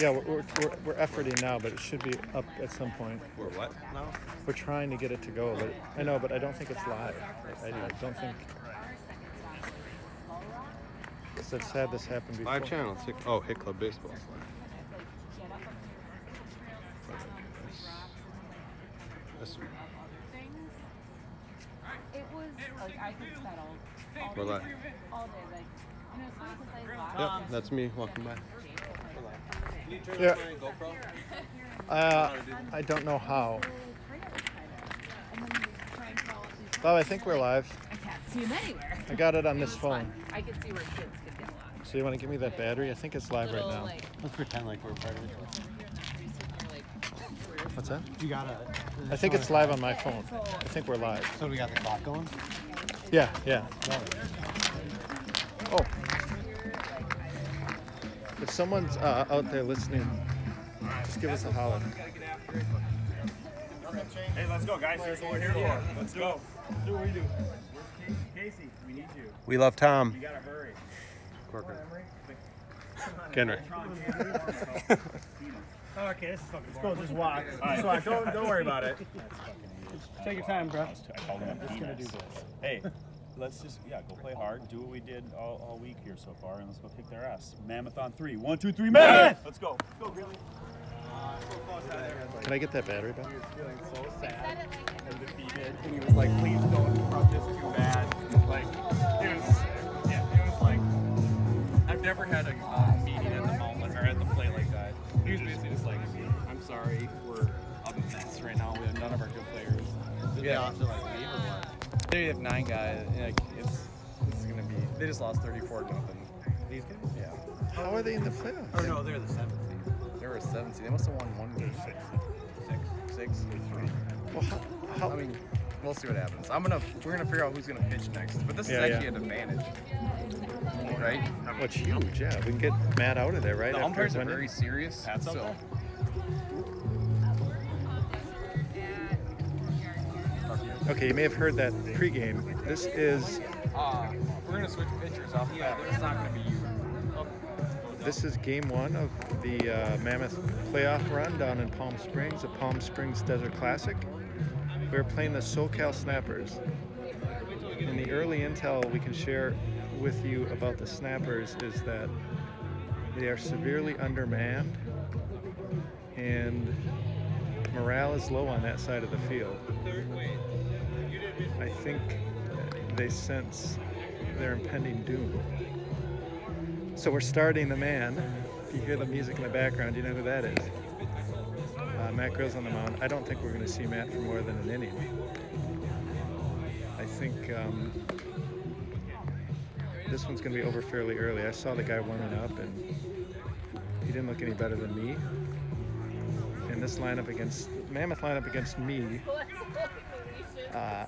Yeah, we're, we're, we're, we're efforting now, but it should be up at some point. We're what now? We're trying to get it to go, but I know, but I don't think it's live. I, I don't think. Because I've had this happen before. Live channel. Hit, oh, Hit Club Baseball. That's, It was like I could settle. all, all We're day, live. all day like you know it's funny because I yep, that's me walking by. Yeah. Uh, I don't know how. and then you try and call up these Bob, I think we're live. I can't see them anywhere. I got it on this phone. I can see where kids could get lost. So you want to give me that battery? I think it's live right now. Let's pretend like we're part of it. What's that? You got a. I think it's live on my phone. I think we're live. So we got the clock going. Yeah, yeah. Oh. If someone's uh, out there listening, just give us a holler. Hey, let's go, guys. Here's what we're here for. Let's go. Do what we do. Casey? Casey, we need you. We love Tom. You gotta hurry. Corcoran. Kenrick. Okay, this is fucking Let's go, just walk. Just walk. Don't, don't worry about it. Take your time, bro. I called him a penis. Hey, let's just, yeah, go play hard. Do what we did all, all week here so far, and let's go kick their ass. Mammoth on three. One, two, three, Mammoth! Let's go. Go, Grilly. Can I get that battery back? feeling so sad and defeated. And he was like, please don't rub this too bad. Like, it was, yeah, it was like, I've never had a uh, meeting at the moment or at the play like that. He was basically just like, I'm sorry, we're a mess right now. We have none of our good players. Did they also like leave or what? They have nine guys. Like, it's, it's gonna be, they just lost 34 to nothing. These guys? Yeah. How are they in the playoffs? Oh no, they're the seventh seed. They were a seven seed. They must have won one game. Six. Six. Well, how, how, I mean, we'll see what happens. I'm gonna we're gonna figure out who's gonna pitch next. But this Yeah, is actually yeah. an advantage, right? well, it's huge. Yeah, we can get Matt out of there, right? The after umpires are very serious. Pat So Okay, you may have heard that pregame. This is uh, we're gonna switch pitchers off. Yeah, it's not gonna be you. this is game one of the uh, Mammoth playoff run down in Palm Springs, the Palm Springs Desert Classic. We're playing the SoCal Snappers. And the early intel we can share with you about the Snappers is that they are severely undermanned and morale is low on that side of the field. I think they sense their impending doom. So we're starting the man. If you hear the music in the background, you know who that is. Uh, Matt Grill's on the mound. I don't think we're going to see Matt for more than an inning. I think um, this one's going to be over fairly early. I saw the guy warming up, and he didn't look any better than me. And this lineup against Mammoth lineup against me uh,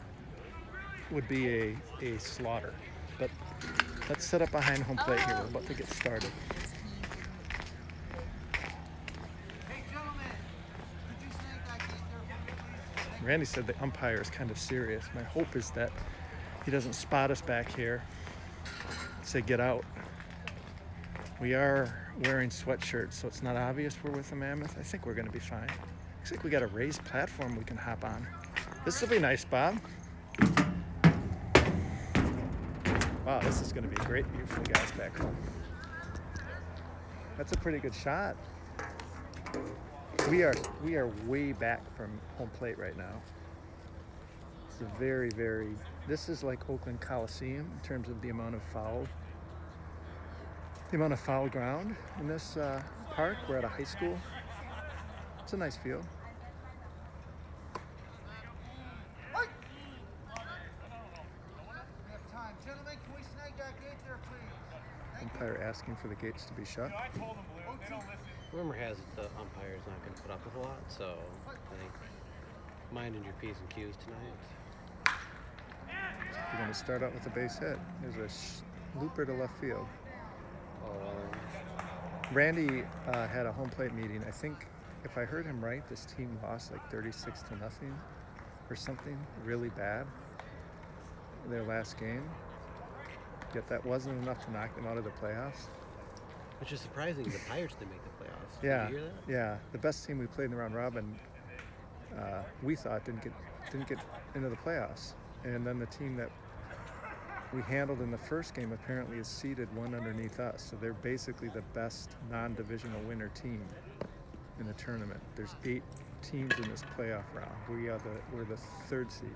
would be a, a slaughter. But let's set up behind home plate here. We're about to get started. Randy said the umpire is kind of serious. My hope is that he doesn't spot us back here, say get out. We are wearing sweatshirts, so it's not obvious we're with the Mammoth. I think we're going to be fine. Looks like we got a raised platform we can hop on. This will be nice, Bob. This is going to be a great view for the guys back home. That's a pretty good shot. We are we are way back from home plate right now. It's a very very. This is like Oakland Coliseum in terms of the amount of foul, the amount of foul ground in this uh, park. We're at a high school. It's a nice field. Gentlemen, can we snag that gate there, please? Umpire asking for the gates to be shut. I told them, Blue. They don't listen. Rumor has it the umpire is not going to put up with a lot, so I think minding your P's and Q's tonight. We're going to start out with a base hit. There's a sh- looper to left field. Oh, well, Randy uh, had a home plate meeting. I think, if I heard him right, this team lost like 36 to nothing or something really bad in their last game. Yet that wasn't enough to knock them out of the playoffs. Which is surprising. The Pirates didn't make the playoffs. Did Yeah, you hear that? yeah. The best team we played in the round robin, uh, we thought didn't get didn't get into the playoffs, and then the team that we handled in the first game apparently is seeded one underneath us. So they're basically the best non-divisional winner team in the tournament. There's eight teams in this playoff round. We are the we're the third seed.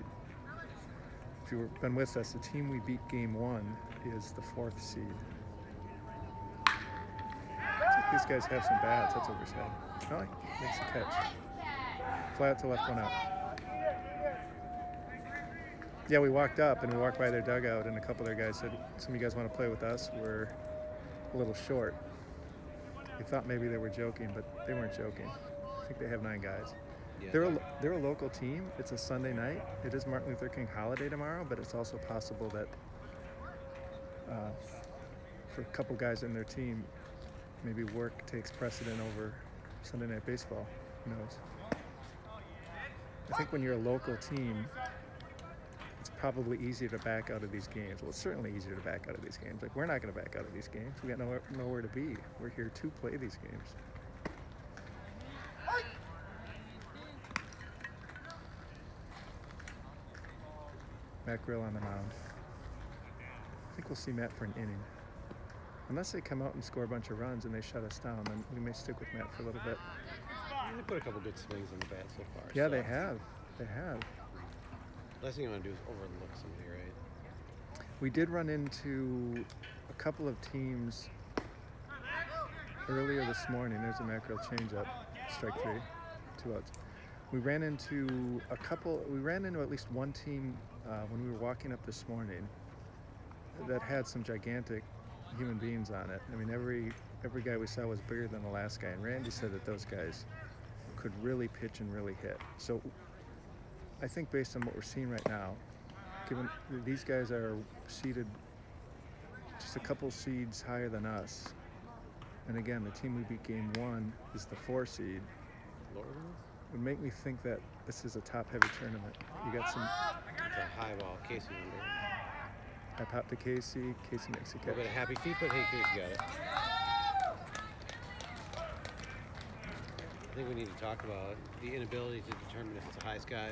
If you've been with us, the team we beat game one is the fourth seed. These guys have some bats. That's over his head. Oh, he makes a catch. Fly out to left one out. Yeah, we walked up and we walked by their dugout, and a couple of their guys said, "Some of you guys want to play with us? We're a little short." We thought maybe they were joking, but they weren't joking. I think they have nine guys. They're a, they're a local team. It's a Sunday night. It is Martin Luther King holiday tomorrow, but it's also possible that uh, for a couple guys in their team, maybe work takes precedent over Sunday night baseball. Who knows? I think when you're a local team, it's probably easier to back out of these games. Well, it's certainly easier to back out of these games. Like we're not going to back out of these games. We got nowhere, nowhere to be. We're here to play these games. Matt Grill on the mound. I think we'll see Matt for an inning. Unless they come out and score a bunch of runs and they shut us down, then we may stick with Matt for a little bit. They put a couple good swings on the bat so far. Yeah, so they have. They have. Last thing you want to do is overlook somebody, right? We did run into a couple of teams earlier this morning. There's a mackerel changeup, strike three, two outs. We ran into a couple. We ran into at least one team uh, when we were walking up this morning that had some gigantic human beings on it. I mean, every every guy we saw was bigger than the last guy, and Randy said that those guys could really pitch and really hit. So I think based on what we're seeing right now, given these guys are seated just a couple seeds higher than us, and again, the team we beat game one is the four seed, Lord, would make me think that this is a top-heavy tournament. You got some. it's a high ball. Casey. I pop to Casey. Casey makes a A little bit of happy feet, but hey, Casey got it. I think we need to talk about the inability to determine if it's a high sky.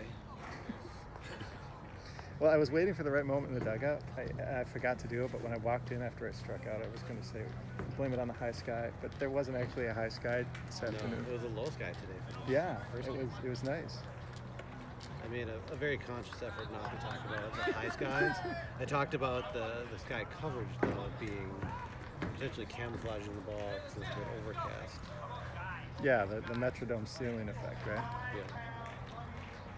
Well, I was waiting for the right moment in the dugout. I, I forgot to do it, but when I walked in after I struck out, I was going to say blame it on the high sky, but there wasn't actually a high sky this No, afternoon. it was a low sky today. Yeah, it was. It was nice. I made a, a very conscious effort not to talk about the high skies. I talked about the, the sky coverage, though, being potentially camouflaging the ball since we're overcast. Yeah, the, the Metrodome ceiling effect, right? Yeah.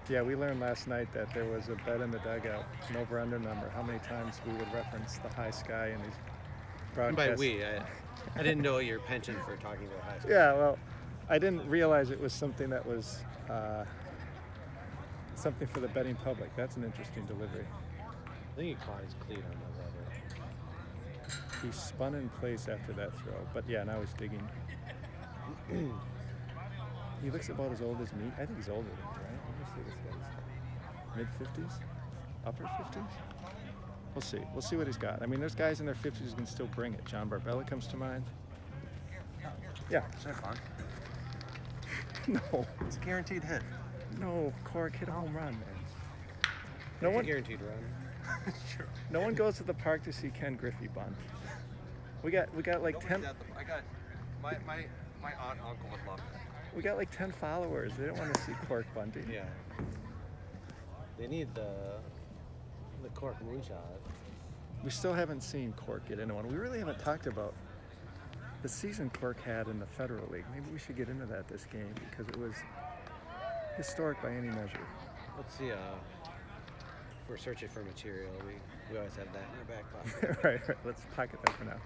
Yeah, we learned last night that there was a bet in the dugout, an over/under number, how many times we would reference the high sky in these broadcasts. by we, I, I didn't know your penchant for talking about high sky. Yeah, well, I didn't realize it was something that was uh, something for the betting public. That's an interesting delivery. I think he caught his cleat on the rubber. He spun in place after that throw, but yeah, now he's digging. he looks about as old as me. I think he's older than me, right? Let me see this guy's mid fifties, upper fifties. We'll see. We'll see what he's got. I mean, there's guys in their fifties who can still bring it. John Barbella comes to mind. Yeah. Is that fun? No. It's a guaranteed hit. No. Cork hit a home run, man. No one. guaranteed run. sure. No one goes to the park to see Ken Griffey bunt. We got we got like Nobody's ten the- I got my my my aunt and uncle would love that. we got like ten followers. They don't want to see Cork bunting. Yeah. They need the the cork moonshot. We still haven't seen Cork get into one. We really haven't talked about the season Cork had in the Federal League. Maybe we should get into that this game because it was historic by any measure. Let's see. Uh, if we're searching for material, we, we always have that in our back pocket. right, right. Let's pocket that for now.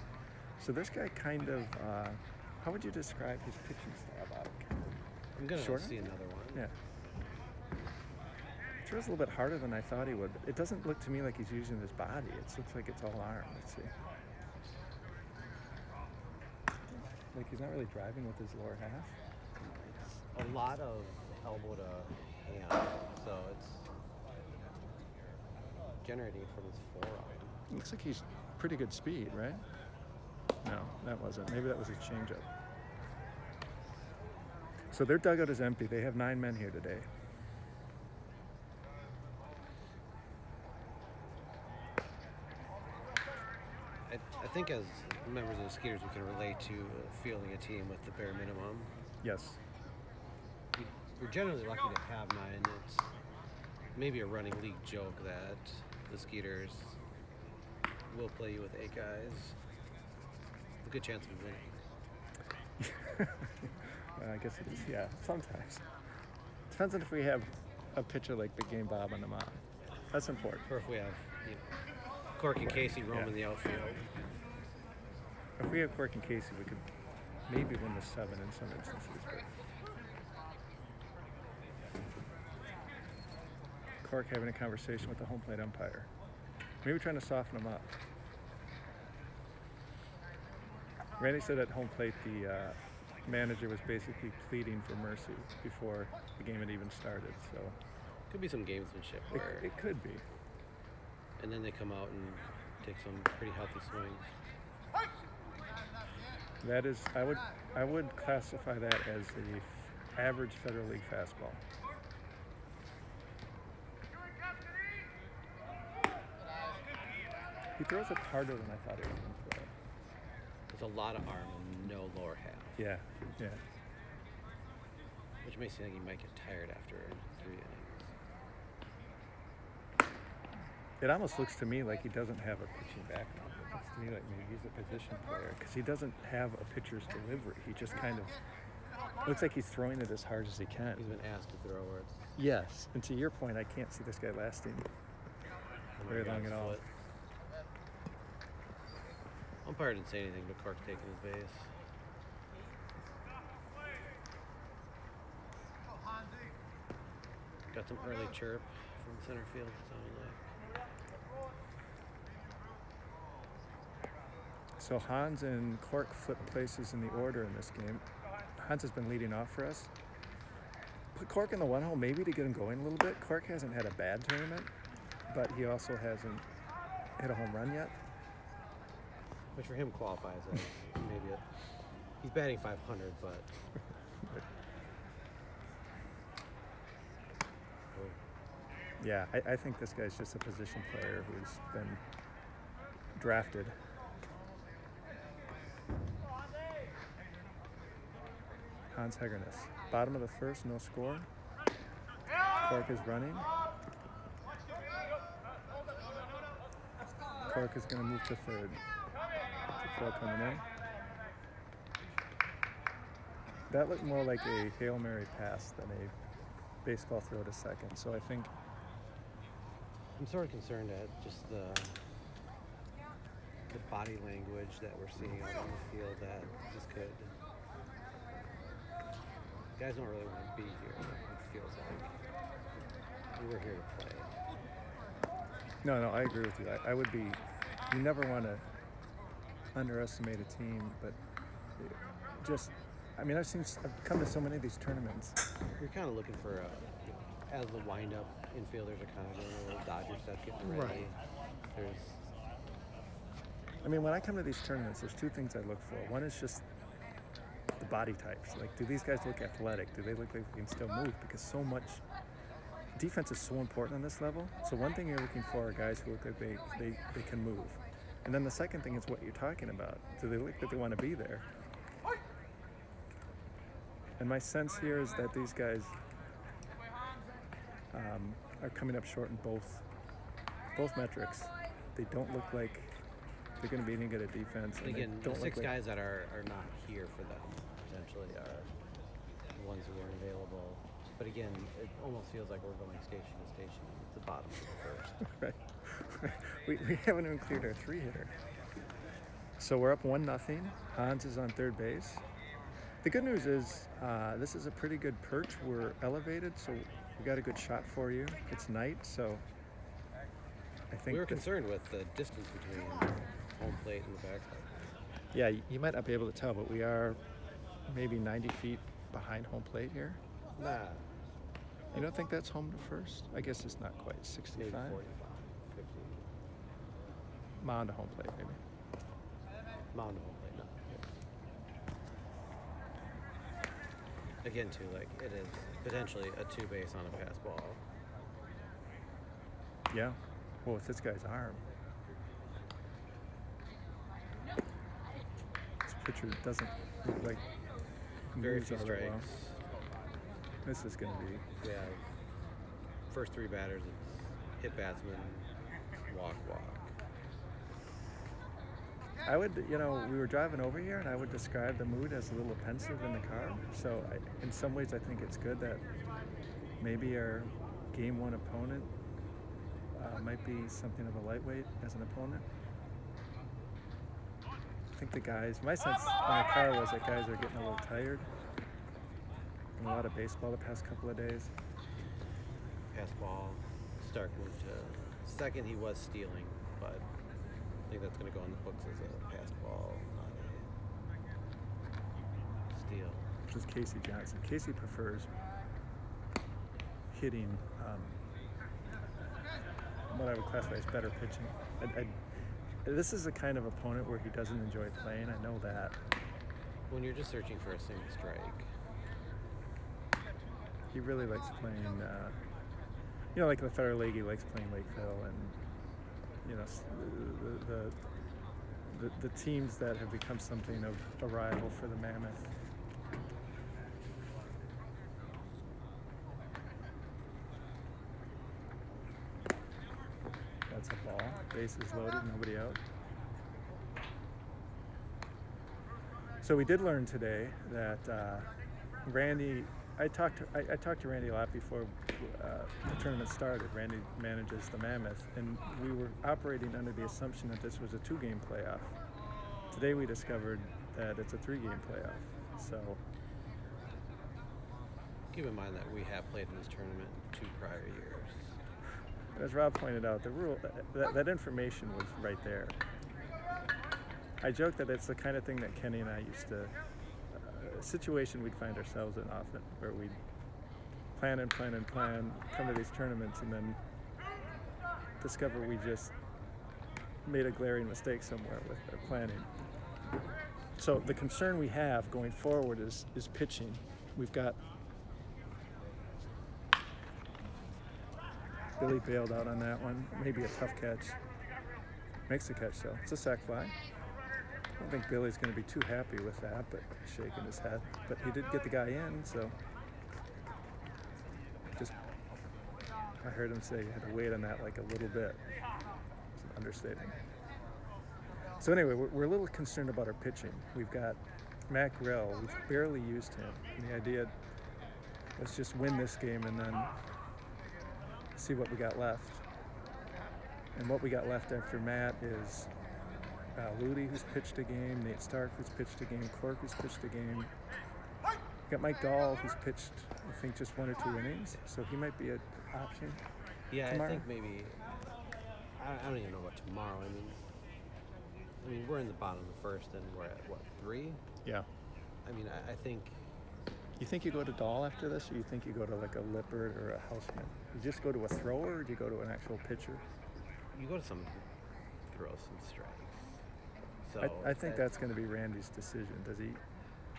So this guy kind of, uh, how would you describe his pitching style, I'm gonna see another one. Yeah. Throws a little bit harder than I thought he would. But it doesn't look to me like he's using his body. It looks like it's all arm. Let's see. Like he's not really driving with his lower half. It's a lot of elbow to uh, hand, so it's generating from his forearm. Looks like he's pretty good speed, right? No. that wasn't. Maybe that was a changeup. So their dugout is empty. They have nine men here today. Think as members of the Skeeters, we can relate to uh, fielding a team with the bare minimum. Yes. We, we're generally lucky to have nine. It's maybe a running league joke that the Skeeters will play you with eight guys. A good chance of winning. Well, I guess it is. Yeah, sometimes. Depends on if we have a pitcher like Big Game Bob on the mound. That's important. Or if we have you know, Cork and Casey roaming the outfield. If we have Cork and Casey, we could maybe win the seven in some instances. But Cork having a conversation with the home plate umpire. Maybe trying to soften him up. Randy said at home plate the uh, manager was basically pleading for mercy before the game had even started. So Could be some gamesmanship it, it could be. and then they come out and take some pretty healthy swings. That is, I would, I would classify that as the average Federal League fastball. He throws it harder than I thought he was going to throw. There's a lot of arm and no lower half, Yeah, yeah. which makes you think he might get tired after three innings. It almost looks to me like he doesn't have a pitching background. It looks to me like maybe he's a position player because he doesn't have a pitcher's delivery. He just kind of looks like he's throwing it as hard as he can. He's been asked to throw it's Yes, and to your point, I can't see this guy lasting. Very long at all. Umpire didn't say anything, but Cork taking his base. Got some early chirp from center field. It sounded like. So Hans and Cork flip places in the order in this game. Hans has been leading off for us. Put Cork in the one hole maybe to get him going a little bit. Cork hasn't had a bad tournament, but he also hasn't hit a home run yet. Which for him qualifies as maybe a, he's batting 500, but Yeah, I, I think this guy's just a position player who's been drafted. Hans. Bottom of the first, no score. Cork is running. Cork is going to move to third. Throw coming in. That looked more like a Hail Mary pass than a baseball throw to second. So I think I'm sort of concerned at just the the body language that we're seeing on the field that just could guys don't really want to be here. It feels like we were here to play. No, no, I agree with you. I, I would be. You never want to underestimate a team, but just. I mean, I've seen. I've come to so many of these tournaments. You're kind of looking for, uh, as the wind-up infielders are kind of doing a little Dodger stuff, getting ready. Right. There's I mean, when I come to these tournaments, there's two things I look for. One is just body types. Like, do these guys look athletic? Do they look like they can still move? Because so much defense is so important on this level. So one thing you're looking for are guys who look like they, they, they can move. And then the second thing is what you're talking about. Do they look like they want to be there? And my sense here is that these guys um, are coming up short in both both metrics. They don't look like they're going to be any good at defense. And again, the don't look six like- guys that are, are not here for them potentially are the ones who weren't available. But again, it almost feels like we're going station to station at the bottom of the first. right. we, we haven't even cleared our three hitter. So we're up one nothing. Hans is on third base. The good news is uh, this is a pretty good perch. We're elevated, so we got a good shot for you. It's night, so I think We were concerned with the distance between home plate and the backside. Yeah, you might not be able to tell, but we are maybe 90 feet behind home plate here. Nah. You don't think that's home to first? I guess it's not quite 65. 45, 50. Mound to home plate, maybe. Mound to home plate, no. Yeah. Again, too, like, it is potentially a two base on a pass ball. Yeah. Well, with this guy's arm. This pitcher doesn't look like very few strikes. well. This is going to be. Have first three batters, it's hit batsman, walk, walk. I would, you know, we were driving over here, and I would describe the mood as a little pensive in the car. So, I, in some ways, I think it's good that maybe our game one opponent uh, might be something of a lightweight as an opponent. I think the guys, my sense the car was that guys are getting a little tired. And a lot of baseball the past couple of days. Pass ball. Stark moved to second. He was stealing, but I think that's going to go in the books as a pass ball, not a steal. which is Casey Johnson. Casey prefers hitting um, what I would classify as better pitching. I, I, this is a kind of opponent where he doesn't enjoy playing. I know that. When you're just searching for a single strike, He really likes playing. Uh, you know, like the Federal League, he likes playing Lakeville, and you know the the, the the teams that have become something of a rival for the Mammoth. That's a ball. Base is loaded. Nobody out. So we did learn today that uh, Randy. I talked to I, I talked to Randy a lot before uh, the tournament started. Randy manages the Mammoth, and we were operating under the assumption that this was a two-game playoff. Today we discovered that it's a three-game playoff. So keep in mind that we have played in this tournament two prior years. As Rob pointed out, the rule that, that information was right there. I joke that it's the kind of thing that Kenny and I used to, uh, a situation we'd find ourselves in often, where we'd plan and plan and plan, come to these tournaments, and then discover we just made a glaring mistake somewhere with our planning. So the concern we have going forward is is pitching. We've got Billy bailed out on that one. Maybe a tough catch. Makes the catch though. It's a sac fly. I don't think Billy's going to be too happy with that, but shaking his head. But he did get the guy in, so just I heard him say he had to wait on that like a little bit. It's an understatement. So anyway, we're, a little concerned about our pitching. We've got Matt Grill. We've barely used him. And the idea was just win this game and then see what we got left. And what we got left after Matt is uh, Ludi, who's pitched a game, Nate Stark, who's pitched a game, Cork, who's pitched a game. Got Mike Dahl, who's pitched, I think, just one or two innings, so he might be an option. Yeah, Tomorrow. I think maybe. I, I don't even know about tomorrow. I mean, I mean, we're in the bottom of the first, and we're at what three? Yeah. I mean, I, I think You think you go to Dahl after this, or you think you go to like a Lippert or a Houseman? You just go to a thrower, or do you go to an actual pitcher? you go to some throw some strikes. So I, I think that- that's going to be Randy's decision. Does he,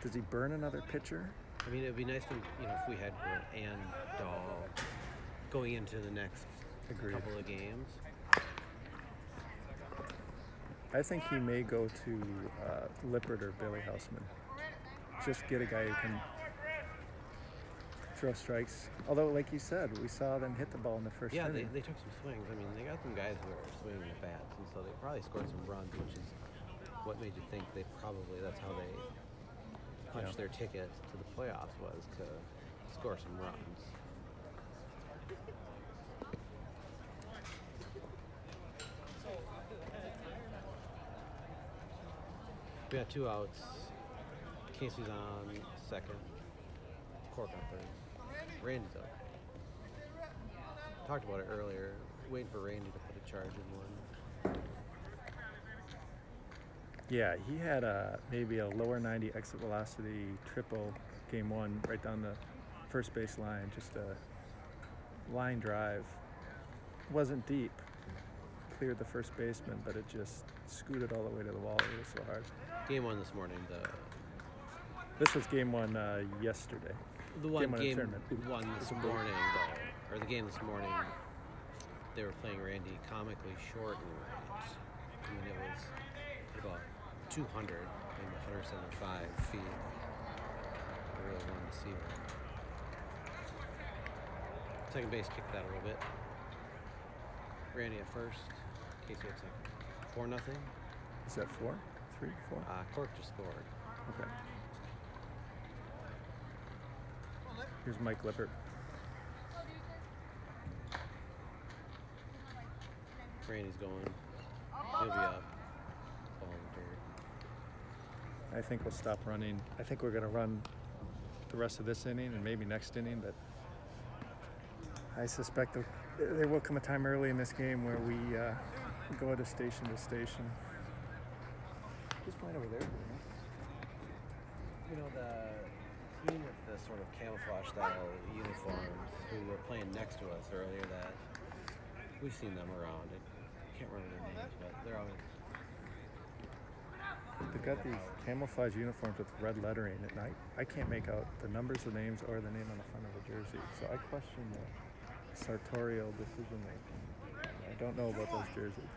does he burn another pitcher? I mean, it'd be nice to you know if we had Grant and Dahl going into the next Agreed. couple of games. I think he may go to uh, Lippert or Billy Houseman. Just get a guy who can throw strikes. Although, like you said, we saw them hit the ball in the first Yeah, they, they took some swings. I mean, they got some guys who are swinging the bats, and so they probably scored some runs, which is what made you think they probably that's how they punched Yeah. their ticket to the playoffs was to score some runs. We got two outs. Casey's on second. Cork on third. Randy's up. Talked about it earlier. Waiting for Randy to put a charge in one. Yeah, he had a maybe a lower 90 exit velocity triple game one right down the first base line, just a line drive. Wasn't deep. Cleared the first baseman, but it just scooted all the way to the wall. It was so hard. Game one this morning. The This was game one uh, yesterday. The one Game one game one this morning, though, or the game this morning, they were playing Randy comically short in range. I mean, it was about 200, maybe 175 feet. I really wanted to see it. Second base kicked that a little bit. Randy at first, Casey at second. Four nothing. Is that four? Three? Four? Uh, Cork just scored. Okay. Here's Mike Lippert. Randy's going. He'll be up. Ball in the dirt. I think we'll stop running. I think we're going to run the rest of this inning and maybe next inning, but I suspect there- there will come a time early in this game where we uh, go to station to station. Who's playing over there? You know, the with the sort of camouflage style uniforms who were playing next to us earlier that we've seen them around. I can't remember their names, but they're always They've got these camouflage uniforms with red lettering, and I, I can't make out the numbers, the names, or the name on the front of the jersey. So I question the sartorial decision making. I don't know about those jerseys.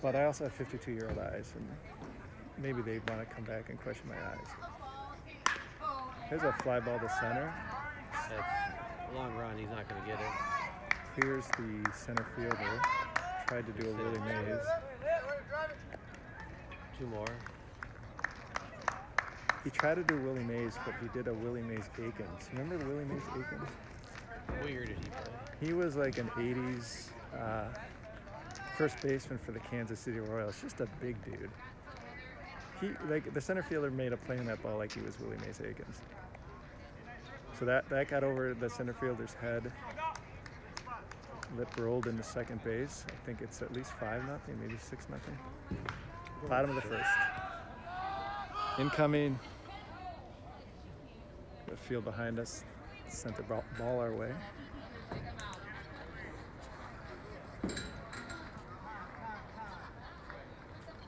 But I also have 52 year old eyes, and maybe they want to come back and question my eyes. Here's a fly ball to center. that's long run, he's not gonna get it. Clears the center fielder. Tried to do a Willie Mays. Two more. He tried to do Willie Mays, but he did a Willie Mays Aikens. Remember Willie Mays Aikens? What year did he play? He was like an 80s uh, first baseman for the Kansas City Royals. Just a big dude. He like the center fielder made a play on that ball like he was Willie Mays Aikens. So that that got over the center fielder's head. Lip rolled into second base. I think it's at least five nothing, maybe six nothing. Bottom of the first. Incoming. The field behind us sent the ball our way.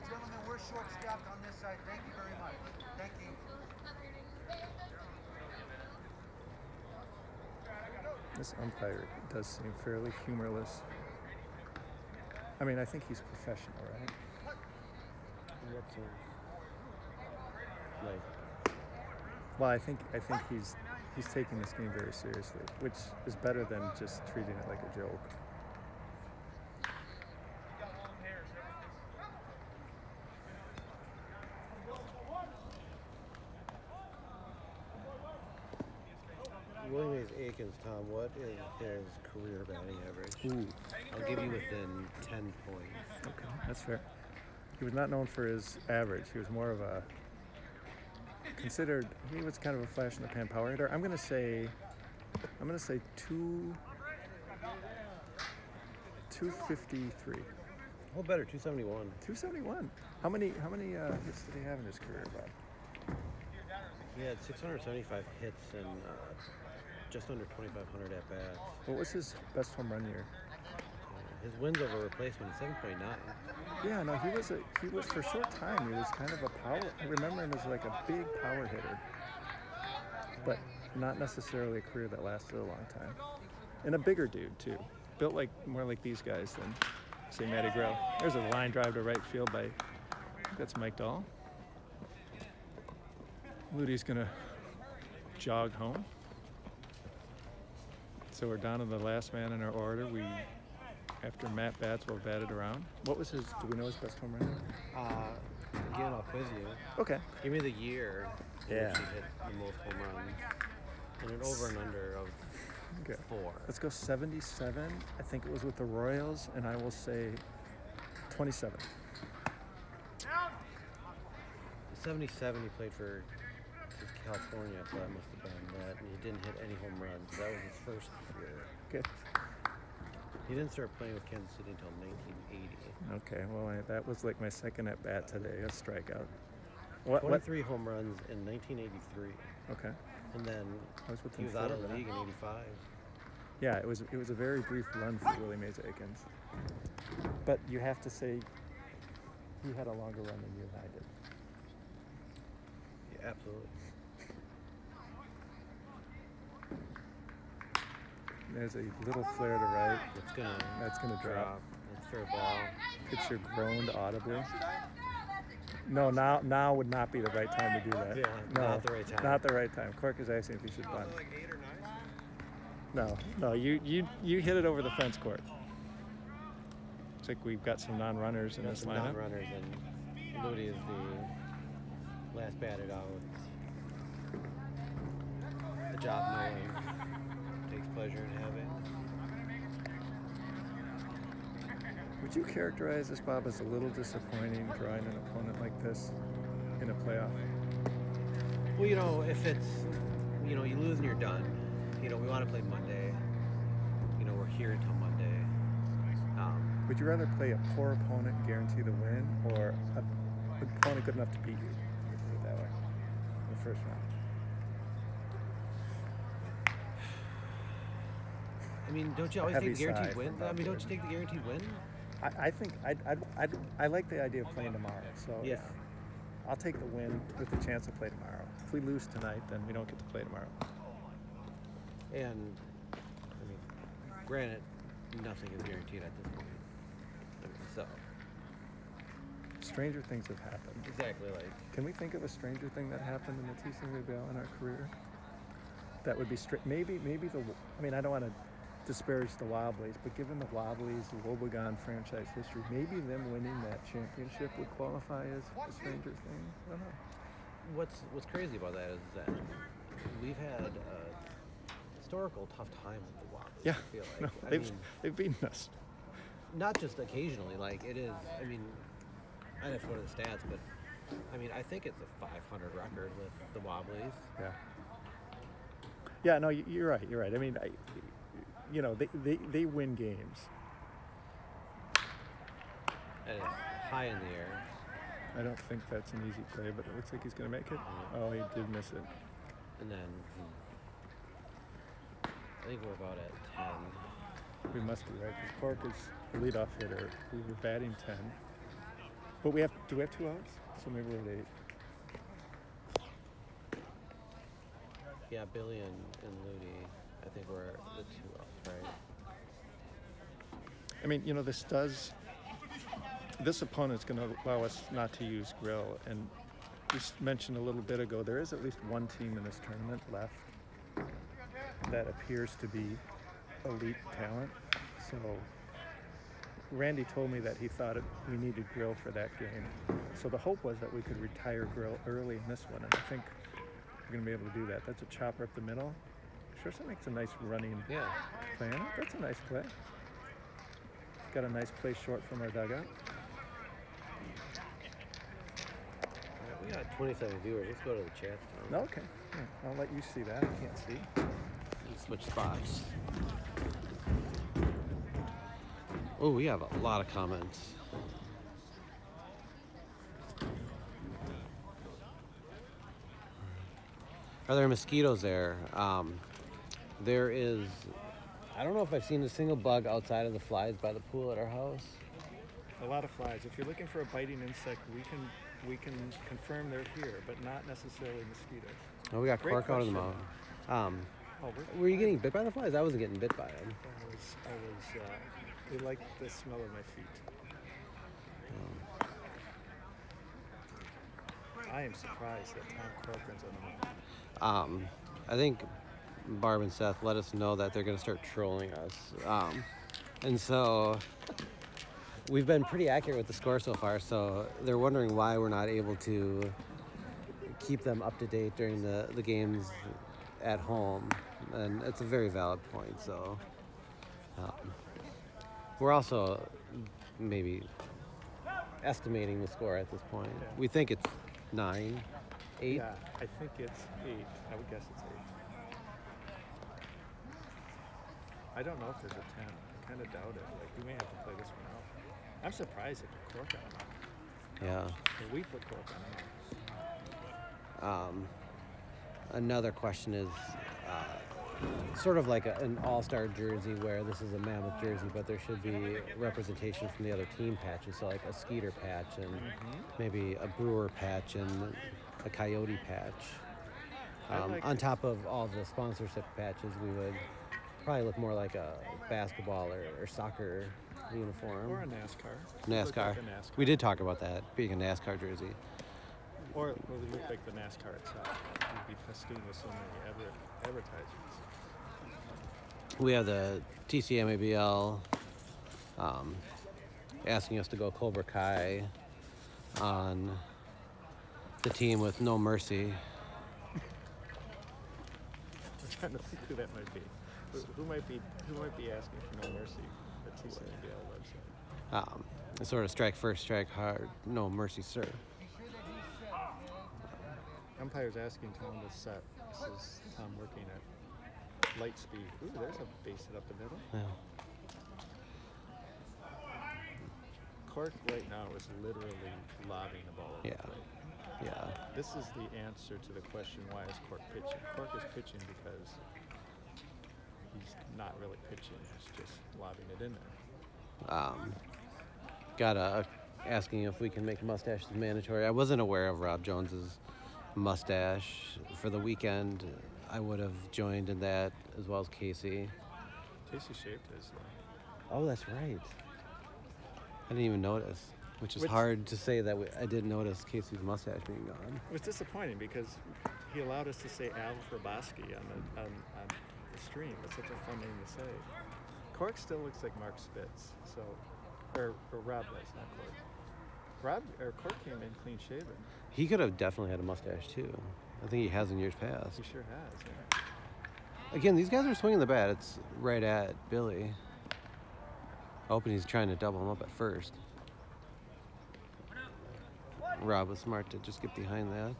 Gentlemen, we're short-staffed on this side. Thank you very much. Thank you. This umpire does seem fairly humorless. I mean, I think he's professional, right? What's? Like, Well, I think I think he's he's taking this game very seriously, which is better than just treating it like a joke. Aikens, Tom, what is his career batting average? Ooh, I'll give you within 10 points. okay, that's fair. He was not known for his average. He was more of a considered. He was kind of a flash in the pan power hitter. I'm gonna say, I'm gonna say two. 253. Oh, better, 271. 271. How many how many uh, hits did he have in his career, Bob? He had 675 hits and uh, just under 2,500 at bats. What was his best home run year? Uh, his wins over replacement, 7.9. Yeah, no, he was a he was for a short time. He was kind of a power. I remember him as like a big power hitter, but not necessarily a career that lasted a long time. And a bigger dude too, built like more like these guys than say Matty Grill. There's a line drive to right field by I think that's Mike Dahl. Ludi's gonna jog home. So we're down to the last man in our order. We after Matt Batswell batted around. What was his? Do we know his best home run? Uh, again, I'll quiz you. Okay. Give me the year Yeah. he hit the most home runs. And an over and under of Okay. four. Let's go 77. I think it was with the Royals, and I will say 27. 77, he played for this is California, so that must have been that. And he didn't hit any home runs. That was his first year. Good. He didn't start playing with Kansas City until 1980. Okay. Well, I, that was like my second at bat today. A strikeout. What? what? 23 home runs in 1983. Okay. And then I was with he was out of the league in 85. Yeah, it was it was a very brief run for Willie Mays Aikens. But you have to say he had a longer run than you and I did. Yeah, absolutely. There's a little flare to right. It's gonna That's gonna drop. drop. It's fair ball. Pitcher groaned audibly. No, now now would not be the right time to do that. Yeah, no, not the right time. Not the right time. Cork is asking if he should bunt. No, no, you you you hit it over the fence Cork. Looks like we've got some non-runners in this some lineup. non-runners, and Moody is the last batted out. A job takes pleasure in having. Would you characterize this, Bob, as a little disappointing drawing an opponent like this in a playoff? Well, you know, if it's, you know, you lose and you're done. You know, we want to play Monday. You know, we're here until Monday. Um, Would you rather play a poor opponent and guarantee the win, or a, an opponent good enough to beat you? Put it that way. In the first round. Mean, don't you always take the guaranteed win? I mean, don't you take the guaranteed win? I, I think I, I, I, I like the idea of playing tomorrow. So if- I'll take the win with the chance to play tomorrow. If we lose tonight, then we don't get to play tomorrow. And I mean, granted, nothing is guaranteed at this point. I mean, so Stranger things have happened. exactly like Can we think of a stranger thing that happened in the TC Rebel in our career? That would be straight. Maybe, maybe the. I mean, I don't want to disparage the Wobblies, but given the Wobblies' Wobegon franchise history, maybe them winning that championship would qualify as a stranger thing. I don't know. what's what's crazy about that is that we've had a historical tough time with the Wobblies. Yeah, I feel no, like. I they've mean, they've beaten us. not just occasionally. Like it is. I mean, have to go to the stats, but I mean, I think it's a 500 record with the Wobblies. Yeah. Yeah, no, you- you're right. You're right. I mean, I, you know, they, they, they win games. And it's high in the air. I don't think that's an easy play, but it looks like he's going to make it. Mm-hmm. Oh, he did miss it. And then hmm. I think we're about at 10. We must be right because Cork is the leadoff hitter. We were batting 10. But we have, do we have two outs? So maybe we're at eight. Yeah, Billy and, and Ludi, I think we're the two ups, right? I mean, you know, this does. This opponent's going to allow us not to use grill, and s- mentioned a little bit ago there is at least one team in this tournament left that appears to be elite talent. So Randy told me that he thought it, we needed grill for that game. So the hope was that we could retire grill early in this one, and I think we're going to be able to do that. That's a chopper up the middle. Sure, makes a nice running Yeah. play on it. That's a nice play. Got a nice play short from our dugout. Right, we got 27 viewers. Let's go to the chat. No, okay. Yeah, I'll let you see that. I can't see. Switch spots. Oh, we have a lot of comments. Are there mosquitoes there? Um, there is. I don't know if I've seen a single bug outside of the flies by the pool at our house. A lot of flies. If you're looking for a biting insect, we can we can confirm they're here, but not necessarily mosquitoes. Oh, we got Great cork out of the question. mouth. Um, Oh, we're, you getting bit by the flies? I wasn't getting bit by them. I was I was. Uh, they like the smell of my feet. I am surprised that Tom Corcoran's on the mound. um, I think Barb and Seth let us know that they're going to start trolling us. Um, and so we've been pretty accurate with the score so far. So they're wondering why we're not able to keep them up to date during the, the games at home. And it's a very valid point. So um, we're also maybe estimating the score at this point. We think it's nine, eight. Yeah, I think it's eight. I would guess it's eight. I don't know if there's a ten. I kind of doubt it. Like we may have to play this one out. I'm surprised they put Cork on. Yeah. Or we put Cork on. Um, another question is uh, sort of like a, an all-star jersey where this is a mammoth jersey, but there should be representation from the other team patches. So like a Skeeter patch and maybe a Brewer patch and a Coyote patch. Um, like on top of all the sponsorship patches, we would probably look more like a basketball or, or soccer uniform. Or a NASCAR. NASCAR. Like a NASCAR. We did talk about that being a NASCAR jersey. Or it would look like the NASCAR itself. It would be festooned with so many adver- advertisements. We have the TCMABL um, asking us to go Cobra Kai on the team with No Mercy. I'm trying to think who that might be. Who, who might be who might be asking for no mercy? The TCNBL website. Um, sort of strike first, strike hard, no mercy, sir. Umpire's asking Tom to set. This is Tom working at light speed. Ooh, there's a base hit up the middle. Yeah. Cork right now is literally lobbing the ball Yeah. the. Yeah. This is the answer to the question why is Cork pitching? Cork is pitching because not really pitching. He's just lobbing it in there. Um, got a asking if we can make mustaches mandatory. I wasn't aware of Rob Jones's mustache for the weekend. I would have joined in that as well as Casey. Casey shaved his. Uh, Oh, that's right. I didn't even notice, which is Which- hard to say that we, I didn't notice Casey's mustache being gone. it was disappointing because he allowed us to say Al Fraboski on the on, on the stream. It's such a fun name to say. Cork still looks like Mark Spitz. So, or, or Rob does, not Cork. Rob or Cork came in clean shaven. He could have definitely had a mustache too. I think he has in years past. He sure has. Yeah. Again, these guys are swinging the bat. It's right at Billy. Hoping he's trying to double him up at first. Rob was smart to just get behind that.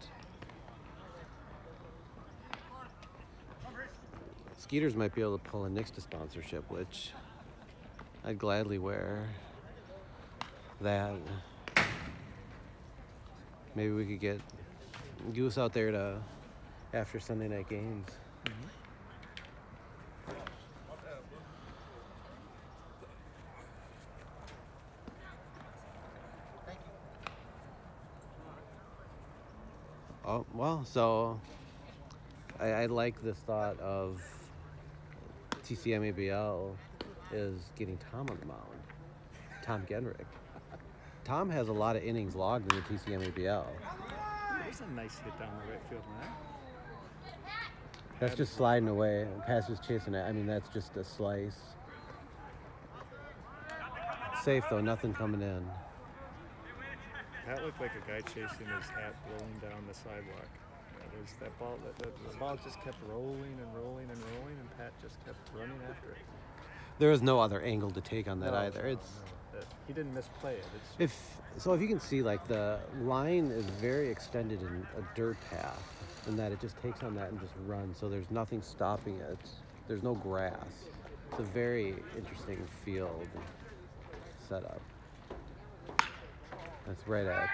Skeeters might be able to pull a Nixta sponsorship, which I'd gladly wear. That. Maybe we could get Goose out there to after Sunday night games. Oh well, so I, I like this thought of TCMABL is getting Tom on the mound, Tom Genrick. Tom has a lot of innings logged in the TCMABL. There's a nice hit down the right field line. That's just sliding away. Pass is chasing it. I mean, that's just a slice. Safe though, nothing coming in. That looked like a guy chasing his hat rolling down the sidewalk. Was that ball. That, that, the ball just kept rolling and rolling and rolling, and Pat just kept running after it. There is no other angle to take on that No, either. no, It's no. That- he didn't misplay it. It's if so if you can see like the line is very extended in a dirt path, and that it just takes on that and just runs. So there's nothing stopping it. There's no grass. It's a very interesting field setup. That's right at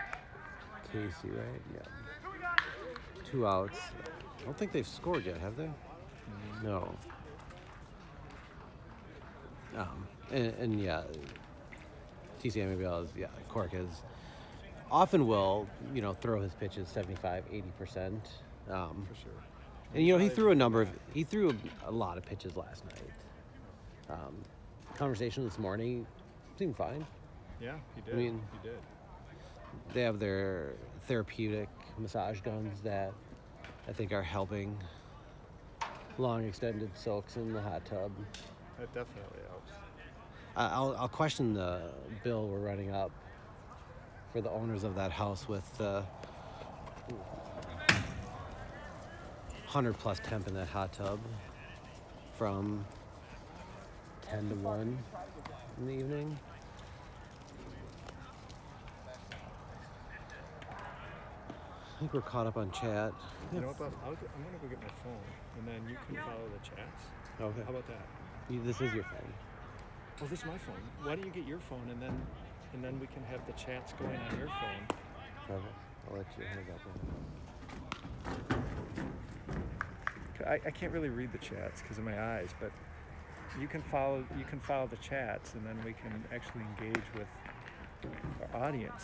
Casey, right? Yeah. Two outs. I don't think they've scored yet, have they? No. Um, and, and yeah, TCMABL is, yeah, Cork is often will, you know, throw his pitches 75, 80%. Um, for sure. and, you know, he threw a number of, he threw a, a lot of pitches last night. Um, conversation this morning seemed fine. Yeah, he did. I mean- he did. They have their therapeutic massage guns that I think are helping long extended soaks in the hot tub. That definitely helps. I'll, I'll question the bill we're running up for the owners of that house with the 100 plus temp in that hot tub from 10 to 1 in the evening. I think we're caught up on chat. You know what? Bob? I'll, I'm gonna go get my phone, and then you can follow the chats. Okay. How about that? You- This is your phone. Well, this is my phone. Why don't you get your phone, and then and then we can have the chats going on your phone. Okay. I'll let you have that one. I, I can't really read the chats because of my eyes, but you can follow you can follow the chats, and then we can actually engage with our audience.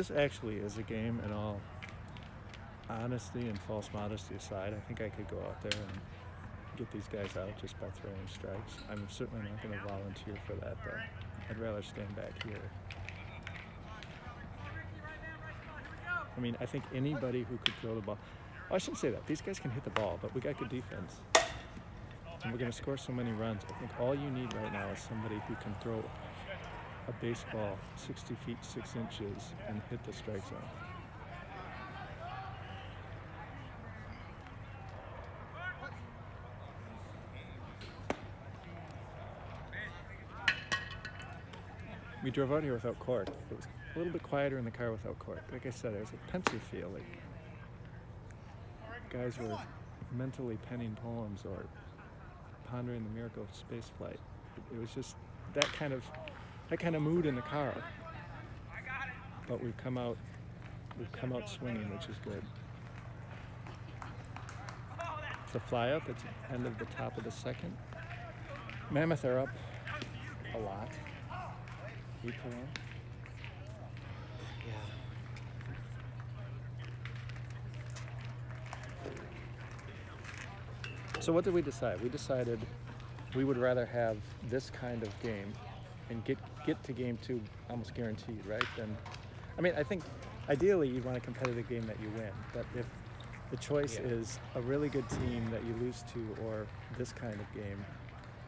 This actually is a game in all honesty and false modesty aside. I think I could go out there and get these guys out just by throwing strikes. I'm certainly not going to volunteer for that though. I'd rather stand back here. I mean, I think anybody who could throw the ball. Oh, I shouldn't say that. These guys can hit the ball, but we got good defense. And we're going to score so many runs. I think all you need right now is somebody who can throw a baseball 60 feet 6 inches and hit the strike zone. We drove out here without Cork. It was a little bit quieter in the car without Cork. Like I said, it was a pensive feeling. Guys were mentally penning poems or pondering the miracle of space flight. It was just that kind of that kind of mood in the car. But we've come out we've come out swinging, which is good. It's a fly up. It's end of the top of the second. Mammoth are up a lot. Eight to one. Yeah. So what did we decide? We decided we would rather have this kind of game and get get to game two almost guaranteed, right? Than, I mean, I think ideally you want a competitive game that you win, but if the choice Yeah. is a really good team that you lose to or this kind of game,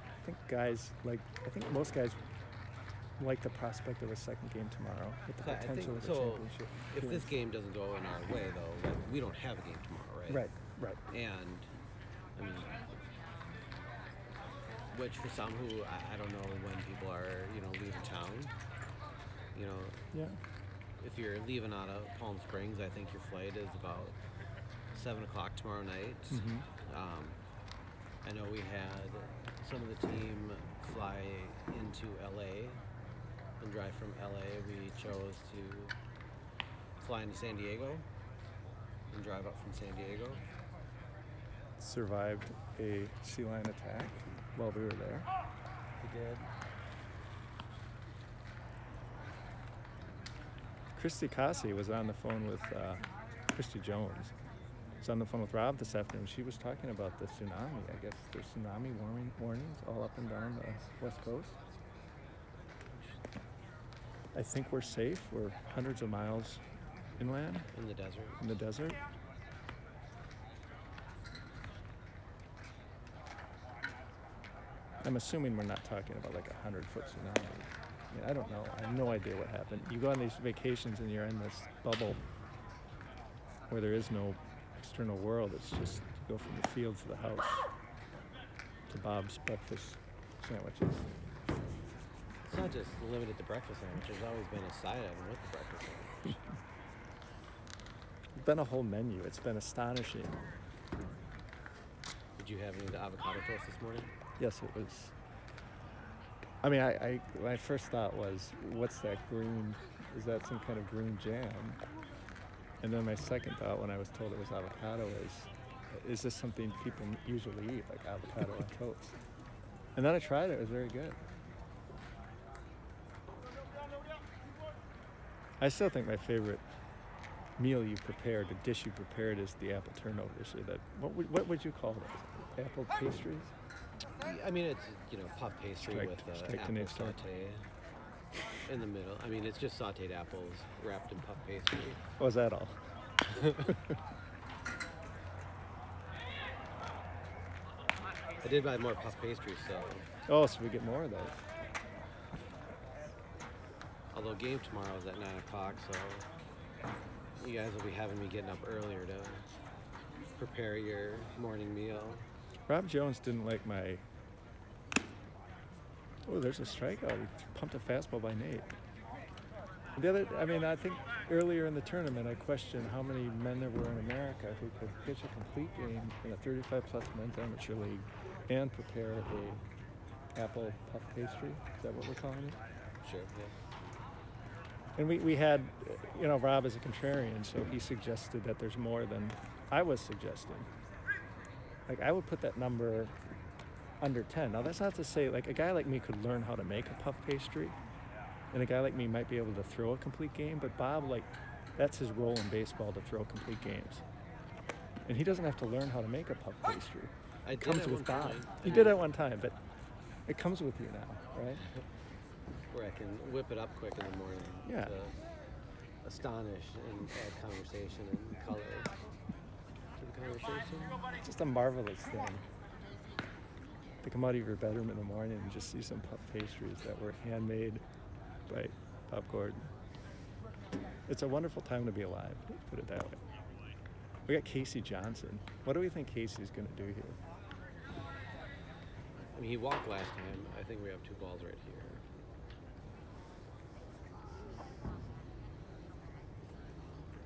I think guys like I think most guys like the prospect of a second game tomorrow with the I think- potential of a so championship. If this game doesn't go in our way, though, like, we don't have a game tomorrow, right? Right, right. And I mean, which for some who I, I don't know when people are, you know, leaving town. You know, Yeah. if you're leaving out of Palm Springs, I think your flight is about seven o'clock tomorrow night. Mhm. Um, I know we had some of the team fly into LA and drive from LA. We chose to fly into San Diego and drive up from San Diego. Survived a sea lion attack while we were there. We did. Christy Cassi was on the phone with uh, Christy Jones. Was on the phone with Rob this afternoon. She was talking about the tsunami. I guess there's tsunami warning warnings all up and down the west coast. I think we're safe. We're hundreds of miles inland In the desert. in the desert. I'm assuming we're not talking about like a hundred foot tsunami. I, mean, I don't know. I have no idea what happened. You go on these vacations and you're in this bubble where there is no external world. It's just you go from the field to the house to Bob's breakfast sandwiches. It's not just limited to breakfast sandwich. There's always been a side item with the breakfast sandwich. It's been a whole menu. It's been astonishing. Did you have any of the avocado toast this morning? Yes, it was. I mean, I, I my first thought was, what's that green? Is that some kind of green jam? And then my second thought, when I was told it was avocado, is, is this something people usually eat, like avocado on toast? And then I tried it. It was very good. I still think my favorite meal you prepared, a dish you prepared, is the apple turnover. That what would, what would you call those? Apple pastries? I mean, it's you know puff pastry Strike- with uh, apple saute in the middle. I mean, it's just sautéed apples wrapped in puff pastry. Was that all? I did buy more puff pastry, so Oh, so we get more of those. although game tomorrow is at nine o'clock, so you guys will be having me getting up earlier to prepare your morning meal. Rob Jones didn't like my. Oh, there's a strikeout. He pumped a fastball by Nate. The other, I mean, I think earlier in the tournament, I questioned how many men there were in America who could pitch a complete game in a 35 plus men's amateur league and prepare a apple puff pastry. Is that what we're calling it? Sure. Yeah. And we, we had, you know, Rob is a contrarian, so he suggested that there's more than I was suggesting. Like, I would put that number under 10. Now, that's not to say, like, a guy like me could learn how to make a puff pastry, and a guy like me might be able to throw a complete game, but Bob, like, that's his role in baseball to throw complete games. And he doesn't have to learn how to make a puff pastry. I It did comes with Bob. time. You did it one time, but it comes with you now, right? Where I can whip it up quick in the morning. Yeah. To astonish and add conversation and color conversation. It's just a marvelous thing to come out of your bedroom in the morning and just see some puff pastries that were handmade by Bob Gordon. It's a wonderful time to be alive, put it that way. We got Casey Johnson. What do we think Casey's going to do here? I mean, he walked last time. I think we have two balls right here.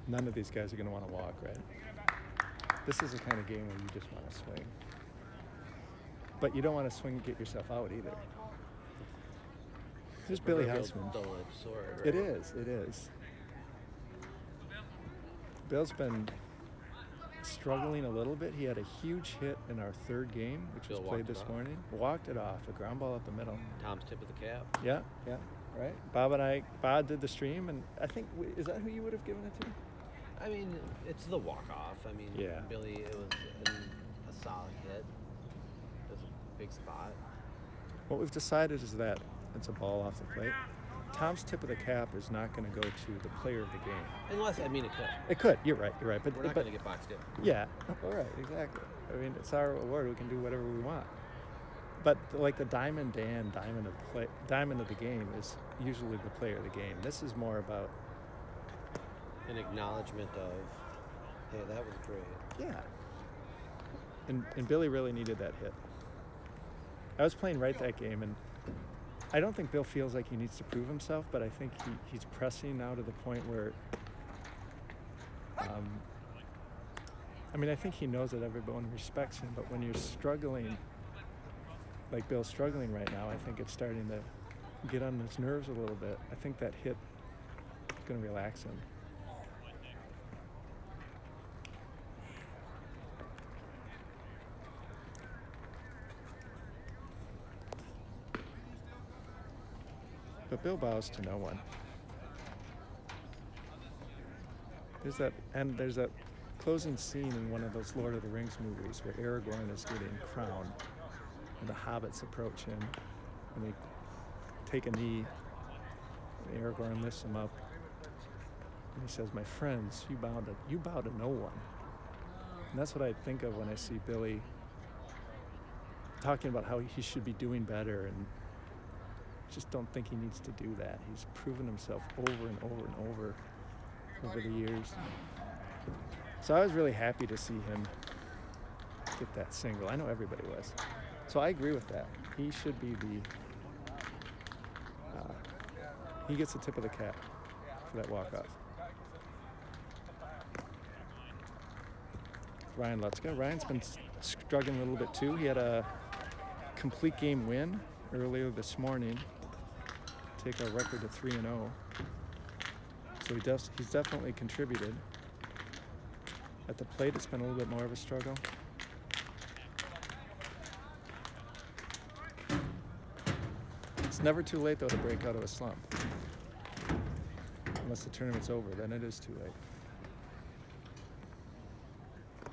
None of these guys are going to want to walk, right? This is the kind of game where you just want to swing. But you don't want to swing and get yourself out either. Here's Billy Proverbial Houseman. Double-edged sword. It is. It is. Bill's been struggling a little bit. He had a huge hit in our third game, which Bill was played this morning. Walked it off, a ground ball up the middle. Tom's tip of the cap. Yeah, yeah, right. Bob and I, Bob did the stream, and I think is that who you would have given it to? I mean, it's the walk off. I mean, Yeah. Billy, it was a solid hit. It was a big spot. What we've decided is that it's a ball off the plate. Tom's tip of the cap is not going to go to the player of the game. Unless, I mean, it could. It could. You're right. You're right. But We're not going to get boxed in. Yeah, all right, exactly. I mean, it's our award. We can do whatever we want. But like the Diamond Dan, Diamond of play, Diamond of the game is usually the player of the game. This is more about An acknowledgement of, hey, that was great. yeah. And and Billy really needed that hit. I was playing right that game, and I don't think Bill feels like he needs to prove himself, but I think he, he's pressing now to the point where. Um, I mean, I think he knows that everyone respects him, but when you're struggling, like Bill's struggling right now, I think it's starting to get on his nerves a little bit. I think that hit is going to relax him. But Bill bows to no one. There's that, and there's that closing scene in one of those Lord of the Rings movies where Aragorn is getting crowned, and the hobbits approach him, and they take a knee, and Aragorn lifts him up, and he says, "My friends, you bow to you bow to no one." And that's what I think of when I see Billy talking about how he should be doing better and just don't think he needs to do that. He's proven himself over and over and over over the years. So I was really happy to see him get that single. I know everybody was. So I agree with that. He should be the. Uh, he gets the tip of the cap for that walk off. Ryan Lutzka. Ryan's been struggling a little bit too. He had a complete game win earlier this morning take our record to 3 and 0. So he does, he's definitely contributed. At the plate, it's been a little bit more of a struggle. It's never too late, though, to break out of a slump. Unless the tournament's over, then it is too late.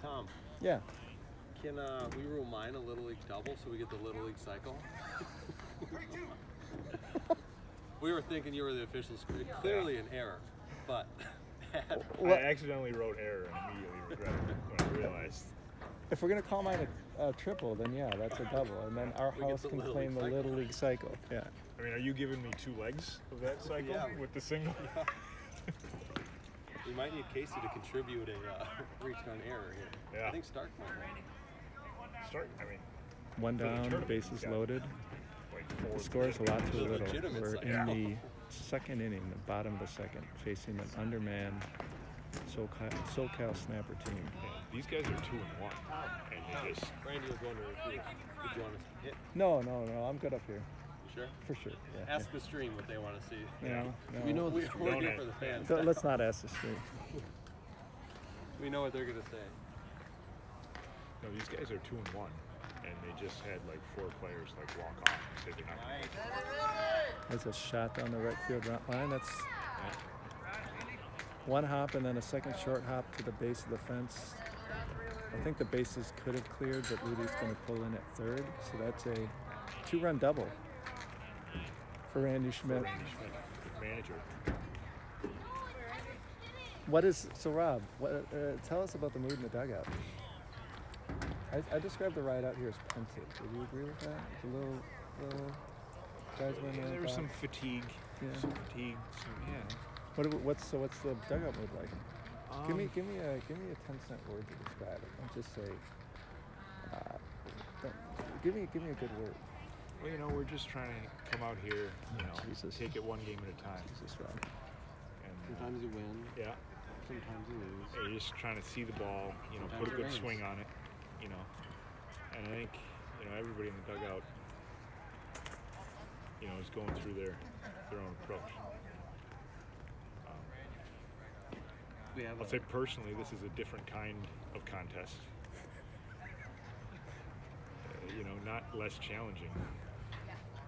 Tom, Yeah. can uh, we rule mine a little league double so we get the little league cycle? we were thinking you were the official screen. Clearly an error, but I accidentally wrote error and immediately regretted it when I realized. If we're gonna call mine a, a triple, then yeah, that's a double, and then our We get house the can Little claim League the cycle. little league cycle. Yeah. I mean, are you giving me two legs of that cycle Yeah. with the single? we might need Casey to contribute a uh, reach on error here. Yeah. I think Stark might. Start. I mean, One For the down, tournament, bases yeah. loaded. Like. The score is a lot too little. We're in the second inning, the bottom of the second, facing an undermanned SoCal, SoCal snapper team. These guys are two and one, and they just Randy was wondering if you, if you want to hit. No, no, no, I'm good up here. Sure. For sure. Yeah. Ask the stream what they want to see. yeah. No, We know We, the we're here for the fans. Don't- let's not ask the stream. We know what they're gonna say. No, these guys are two and one, and they just had like four players like walk off and say they're not. gonna That's a shot down the right field route line. That's one hop and then a second short hop to the base of the fence. I think the bases could have cleared, but Rudy's going to pull in at third. So that's a two-run double for Randy Schmidt. Randy Schmidt, the manager. What is so, Rob? What, uh, tell us about the mood in the dugout. I, I described the ride out here as pensive. Would you agree with that? It's a little, little guys were Yeah, there was some fatigue. Yeah. Some fatigue. Some, yeah. What, what's so? What's the dugout mood like? give me, Um, give me a, give me a ten cent word to describe it. Don't just say. Uh, don't, give me, give me a good word. Well, you know, we're just trying to come out here, you know, Jesus. take it one game at a time. Jesus, Rob. And, uh, Sometimes you win, yeah, sometimes you lose. yeah, you're just trying to see the ball, you know, put a good rains. swing on it, you know. And I think, you know, everybody in the dugout, you know, is going through their their own approach. Um, We have I'll say personally, this is a different kind of contest. Uh, you know, not less challenging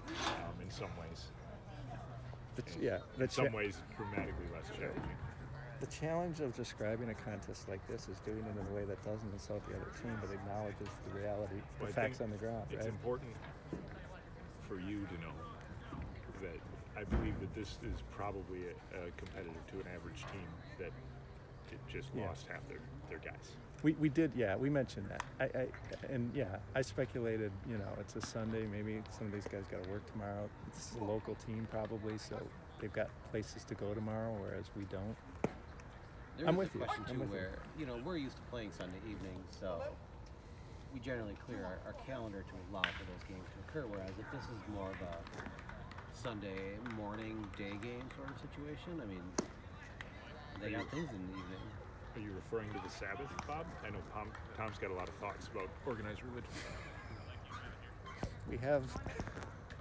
um, in some ways. The, ch- yeah, the, In some ways, dramatically less challenging. The challenge of describing a contest like this is doing it in a way that doesn't insult the other team, but acknowledges the reality, the Well, facts on the ground. It's Right? important for you to know that I believe that this is probably a, a competitive to an average team that just Yeah. lost half their, their guys. We, we did, yeah, we mentioned that. I, I, and yeah, I speculated, you know, it's a Sunday, maybe some of these guys got to work tomorrow. It's a local team probably, so they've got places to go tomorrow, whereas we don't. There I'm with a you. question I'm too with you. where you know we're used to playing Sunday evenings, so we generally clear our, our calendar to allow for those games to occur. Whereas if this is more of a Sunday morning day game sort of situation, I mean, they got things in the evening. Are you referring to the Sabbath, Bob? I know Tom, Tom's got a lot of thoughts about organized religion. We have,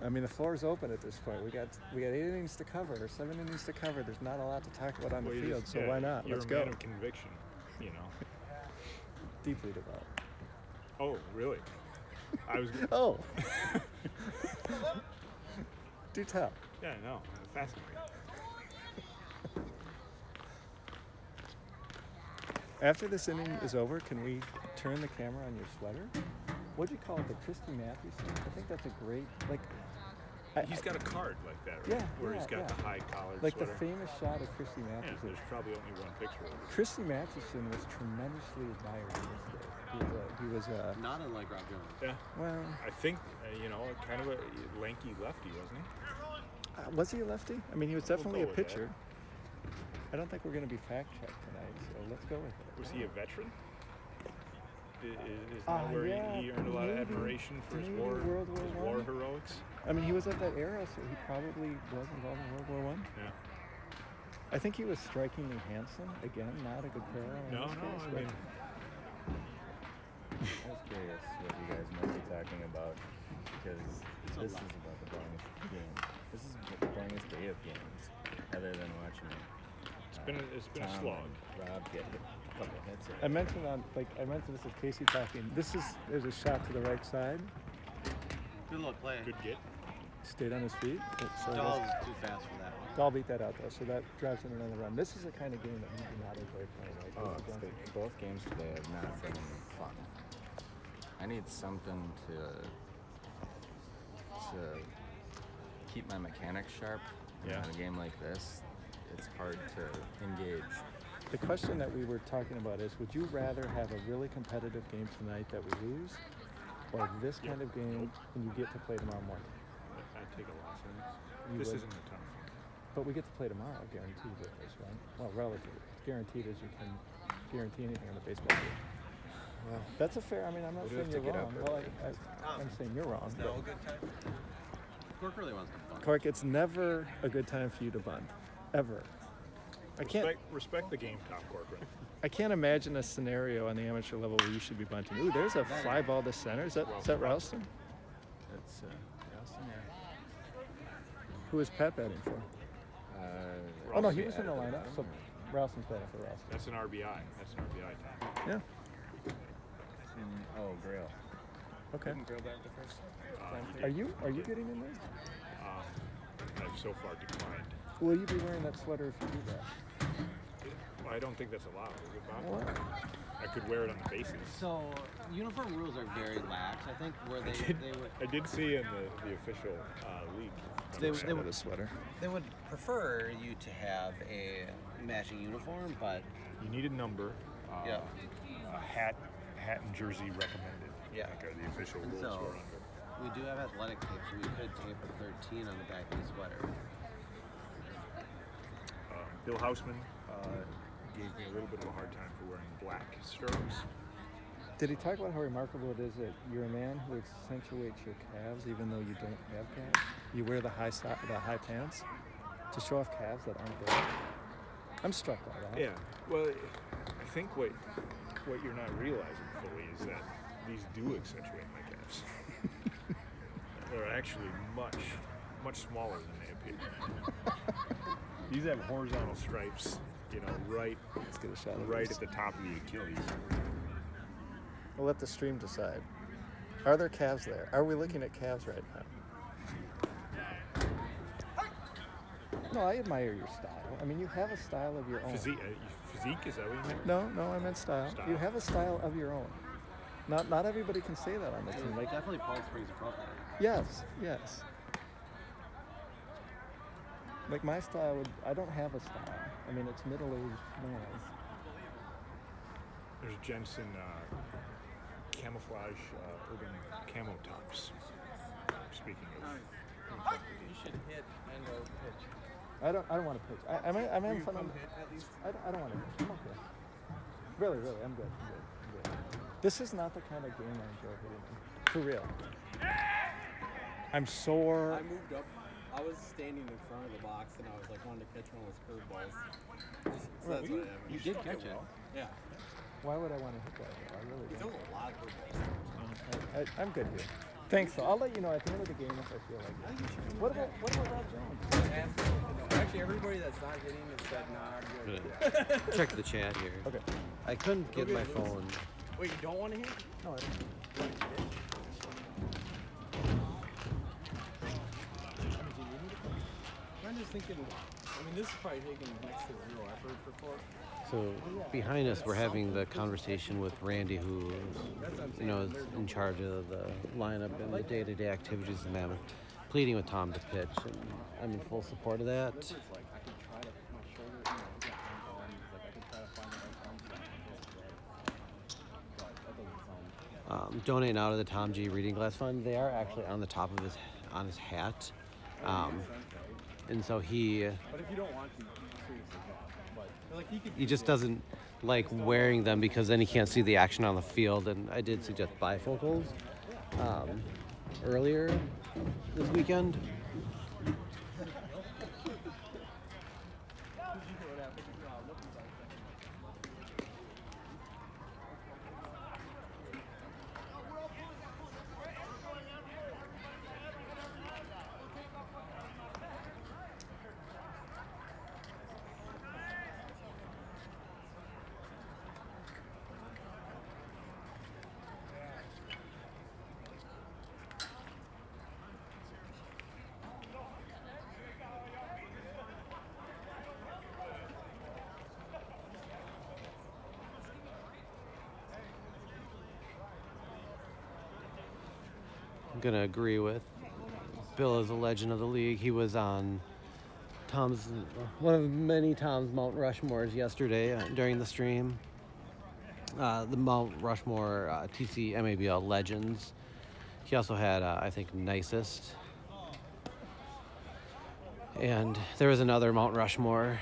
I mean, the floor is open at this point. We got we got eight innings to cover, or seven innings to cover. There's not a lot to talk about on Well, the field, just- so yeah, why not? You're Let's a go. man of conviction, you know. Deeply devout. Oh, really? I was. Gonna... Oh. Do tell. Yeah, no, fascinating. After this inning is over, can we turn the camera on your sweater? What'd you call it? The Christy Matthews? I think that's a great like. I, He's got a card like that, right? Yeah, Where he's got yeah. the high collared like sweater. the famous shot of Christy yeah, Mathewson. there's probably only one picture of it. Christy Mathewson was tremendously admired in his day. He was a, he was a Not unlike Rob Jones. Yeah. well, I think, uh, you know, kind of a lanky lefty, wasn't he? uh, was he a lefty? I mean, he was We'll definitely a pitcher. I don't think we're going to be fact checked tonight, so let's go with it. Was he a veteran? I- i- Isn't Ah, that where he- yeah, he, earned a lot of admiration for his war, World War his war heroics? I mean, he was of that era, so he probably was involved in World War One. Yeah. I think he was strikingly handsome. Again, not a good parallel. No, no, case, I mean, I was curious what you guys might be talking about because this is about the longest game. This is the longest day of games, other than watching it's uh, been a, it's been a slog. Rob get a couple hits. I mentioned on like I mentioned this with Casey talking. This is there's a shot to the right side. Good little play. Good get. Stayed on his feet. So I Dahl guess- too fast for that one. Dahl beat that out though, so that drives in another run. This is the kind of game that you do not enjoy playing. Right? Oh, it's one- the, both games today have not been fun. I need something to to keep my mechanics sharp. Yeah. In a game like this, it's hard to engage. The question that we were talking about is: Would you rather have a really competitive game tonight that we lose, or this kind of game and you get to play tomorrow morning? I- I'd take a loss in this. You this would? isn't a tough. But we get to play tomorrow, guaranteed with this, right? Well, relative. Guaranteed as you can guarantee anything on the baseball field. Well, That's a fair. I mean, I'm not saying you're wrong. Well, early. I, I, I'm saying you're wrong. No, But good time. Cork really wants to bunt. Cork, it's never a good time for you to bunt, ever. I can't. Respect, respect the game, Tom Corcoran. I can't imagine a scenario on the amateur level where you should be bunting. Ooh, there's a fly ball to center. Is that is that Ralston? it's uh, Ralston, yeah. Who was Pat batting for? Uh, Oh no, he was in the lineup. So know. Ralston's batting for Ralston. That's an RBI. That's an RBI time. Yeah. Mm, oh, Grill. Okay. Didn't Grill bat the first? Uh, Are you are you getting in there? Um, I've so far declined. Will you be wearing that sweater if you do that? Well, I don't think that's allowed. Is it, What? I could wear it on the bases. So uniform rules are very lax. I think where they I did, they would I did see in the, the official uh, league. They, Wish I they had would a sweater. they would prefer you to have a matching uniform, but You need a number. Uh, Yeah. A hat, hat and jersey recommended. Yeah. Like are the official rules So- we're under. we do have athletic tape, so we could tape a 13 on the back of the sweater. Uh, Bill Hausman uh, gave me a little bit of a hard time for wearing black stirrups. Did he talk about how remarkable it is that you're a man who accentuates your calves even though you don't have calves? You wear the high so- the high pants to show off calves that aren't there. I'm struck by that. Yeah. Well, I think what what you're not realizing fully is that these do accentuate my calves. They're actually much much smaller than they appear. These have horizontal stripes, you know, right Let's get a shot right at the top of the Achilles. We'll let the stream decide. Are there calves there? Are we looking at calves right now? No, I admire your style. I mean, you have a style of your own. Physique, uh, physique is that what you meant? No, no, I meant style. You have a style of your own. Not not everybody can say that on the team. Like, Definitely Palm Springs appropriate. yes, yes. Like my style would. I don't have a style. I mean, it's middle-aged males. There's Jensen uh, camouflage uh, urban camo tops. Speaking of, You should hit and go pitch. I don't. I don't want to pitch. I, I'm. I'm having you fun. On, hit? I don't, I don't want to pitch. I'm okay. Really, really, I'm good. I'm good. I'm good. This is not the kind of game I enjoy hitting in. For real. I'm sore. I moved up. I was standing in front of the box and I was like wanting to catch one of those curveballs. So that's what happened. You did catch it. Yeah. Why would I want to hit that? though? I really don't. throws a lot of curveballs. I, I, I'm good here. Thanks. So I'll let you know at the end of the game if I feel like it. What about what about Rob Jones? Actually, everybody that's not hitting has said, nah, I'm good. Check the chat here. Okay. I couldn't get my phone. Wait, you don't want to hit? No, I don't. I'm just thinking, I mean, this is probably taking next to zero effort for Clark. So behind us, we're having the conversation with Randy, who, you know, is in charge of the lineup and the day-to-day activities of Mammoth, pleading with Tom to pitch, and I'm in full support of that. To, to. Um, donating out of the Tom G Reading Glass Fund, they are actually on the top of his on his hat, um, and so he But if you don't want to, you seriously don't. But like he just doesn't like wearing them because then he can't see the action on the field. And I did suggest bifocals um, earlier this weekend. I'm gonna agree with Bill is a legend of the league. He was on Tom's one of many Tom's Mount Rushmores yesterday uh, during the stream. Uh, the Mount Rushmore uh, TC MABL legends. He also had, uh, I think, nicest. And there was another Mount Rushmore,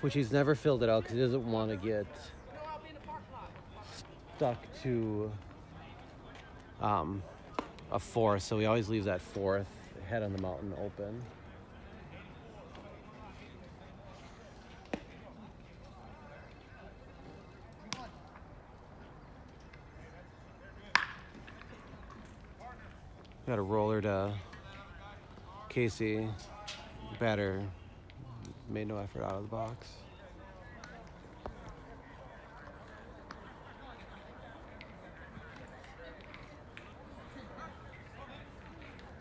which he's never filled it out because he doesn't want to get stuck to um, a fourth, so we always leave that fourth head on the mountain open. Got a roller to Casey. batter made no effort out of the box.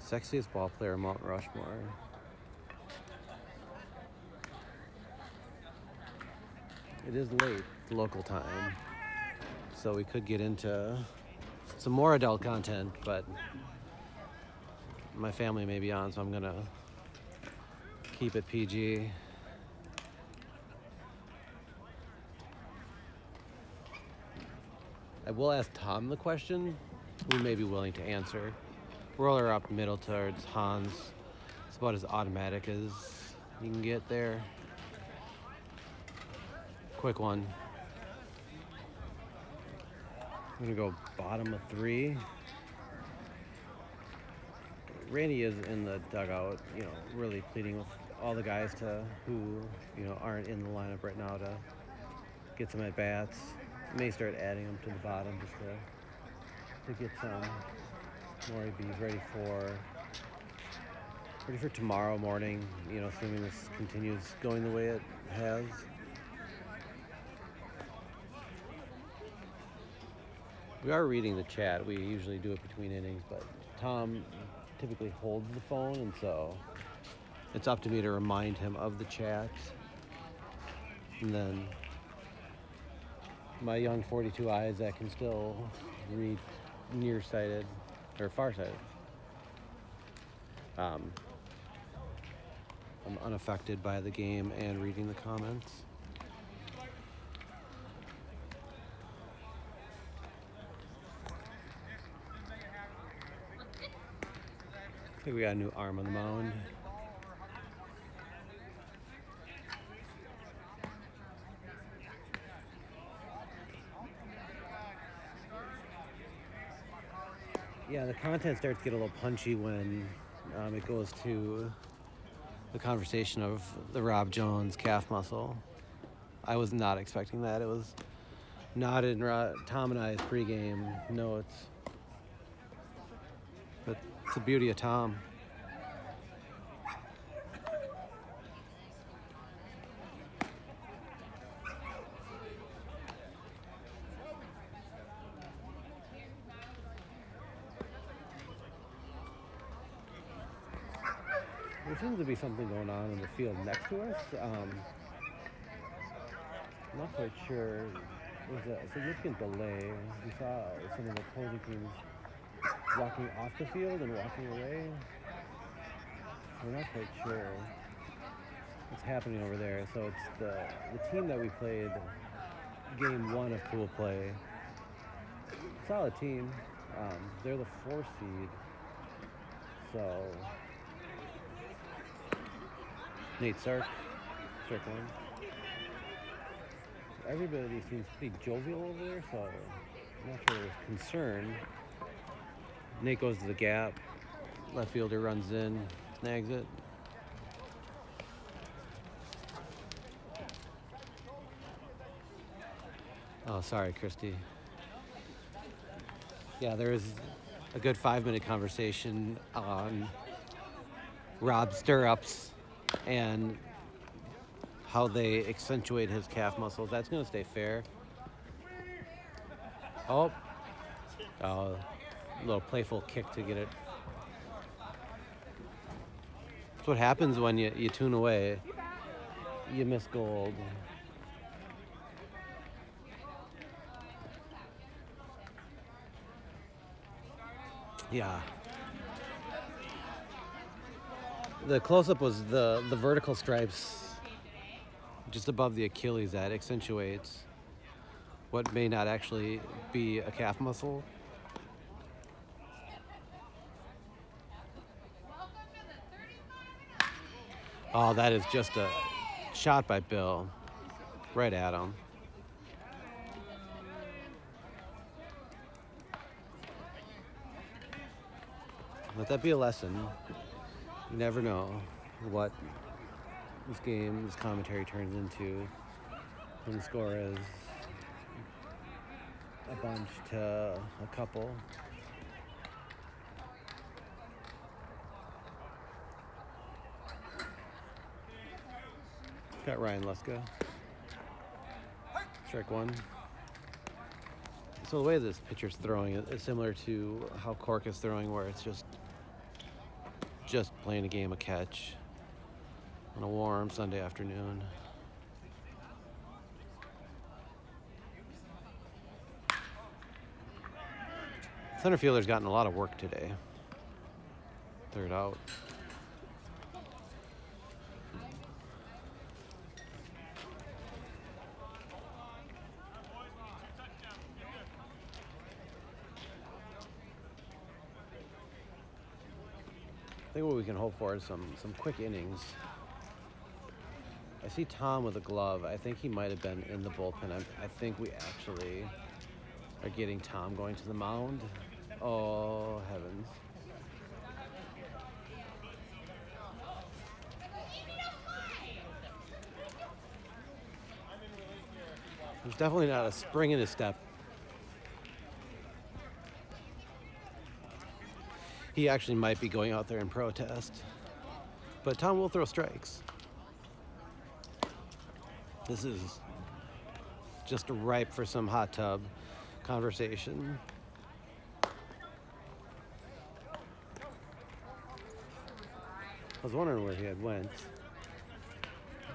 Sexiest ball player, Mount Rushmore. It is late local time, so we could get into some more adult content, but my family may be on, so I'm gonna keep it PG. I will ask Tom the question, who may be willing to answer. Roller up middle towards Hans. It's about as automatic as you can get there. Quick one. I'm gonna go bottom of three. Randy is in the dugout, you know, really pleading with all the guys to who, you know, aren't in the lineup right now to get some at bats. May start adding them to the bottom just to to get some more ABs ready for ready for tomorrow morning. You know, assuming this continues going the way it has. We are reading the chat. We usually do it between innings, but Tom typically holds the phone, and so it's up to me to remind him of the chat. And then my young 42 eyes that can still read nearsighted or farsighted. Um, I'm unaffected by the game and reading the comments. I think we got a new arm on the mound. Yeah, the content starts to get a little punchy when um, it goes to the conversation of the Rob Jones calf muscle. I was not expecting that. It was not in Ro- Tom and I's pregame notes. But it's the beauty of Tom. Seems to be something going on in the field next to us. Um, I'm not quite sure. There's a significant delay. We saw some of the opposing teams walking off the field and walking away. We're not quite sure what's happening over there. So it's the the team that we played game one of pool play. Solid team. Um, they're the four seed. So Nate Sark, Sark one. Everybody seems pretty jovial over there, so I'm not sure there's concern. Nate goes to the gap. Left fielder runs in, snags it. Oh, sorry, Christy. Yeah, there was a good five minute conversation on Rob stirrups and how they accentuate his calf muscles. That's going to stay fair. Oh, a little playful kick to get it. That's what happens when you, you tune away. You miss gold. Yeah. The close-up was the the vertical stripes just above the Achilles that accentuates what may not actually be a calf muscle. Oh, that is just a shot by Bill. Right at him. Let that be a lesson. You never know what this game, this commentary turns into when the score is a bunch to a couple. Got Ryan Luska. Strike one. So the way this pitcher's throwing is similar to how Cork is throwing, where it's just playing a game of catch on a warm Sunday afternoon. Center fielder's gotten a lot of work today. Third out. We can hope for is some some quick innings. I see Tom with a glove. I think he might have been in the bullpen. I, I think we actually are getting Tom going to the mound. Oh heavens! There's definitely not a spring in his step. He actually might be going out there in protest. But Tom will throw strikes. This is just ripe for some hot tub conversation. I was wondering where he had went.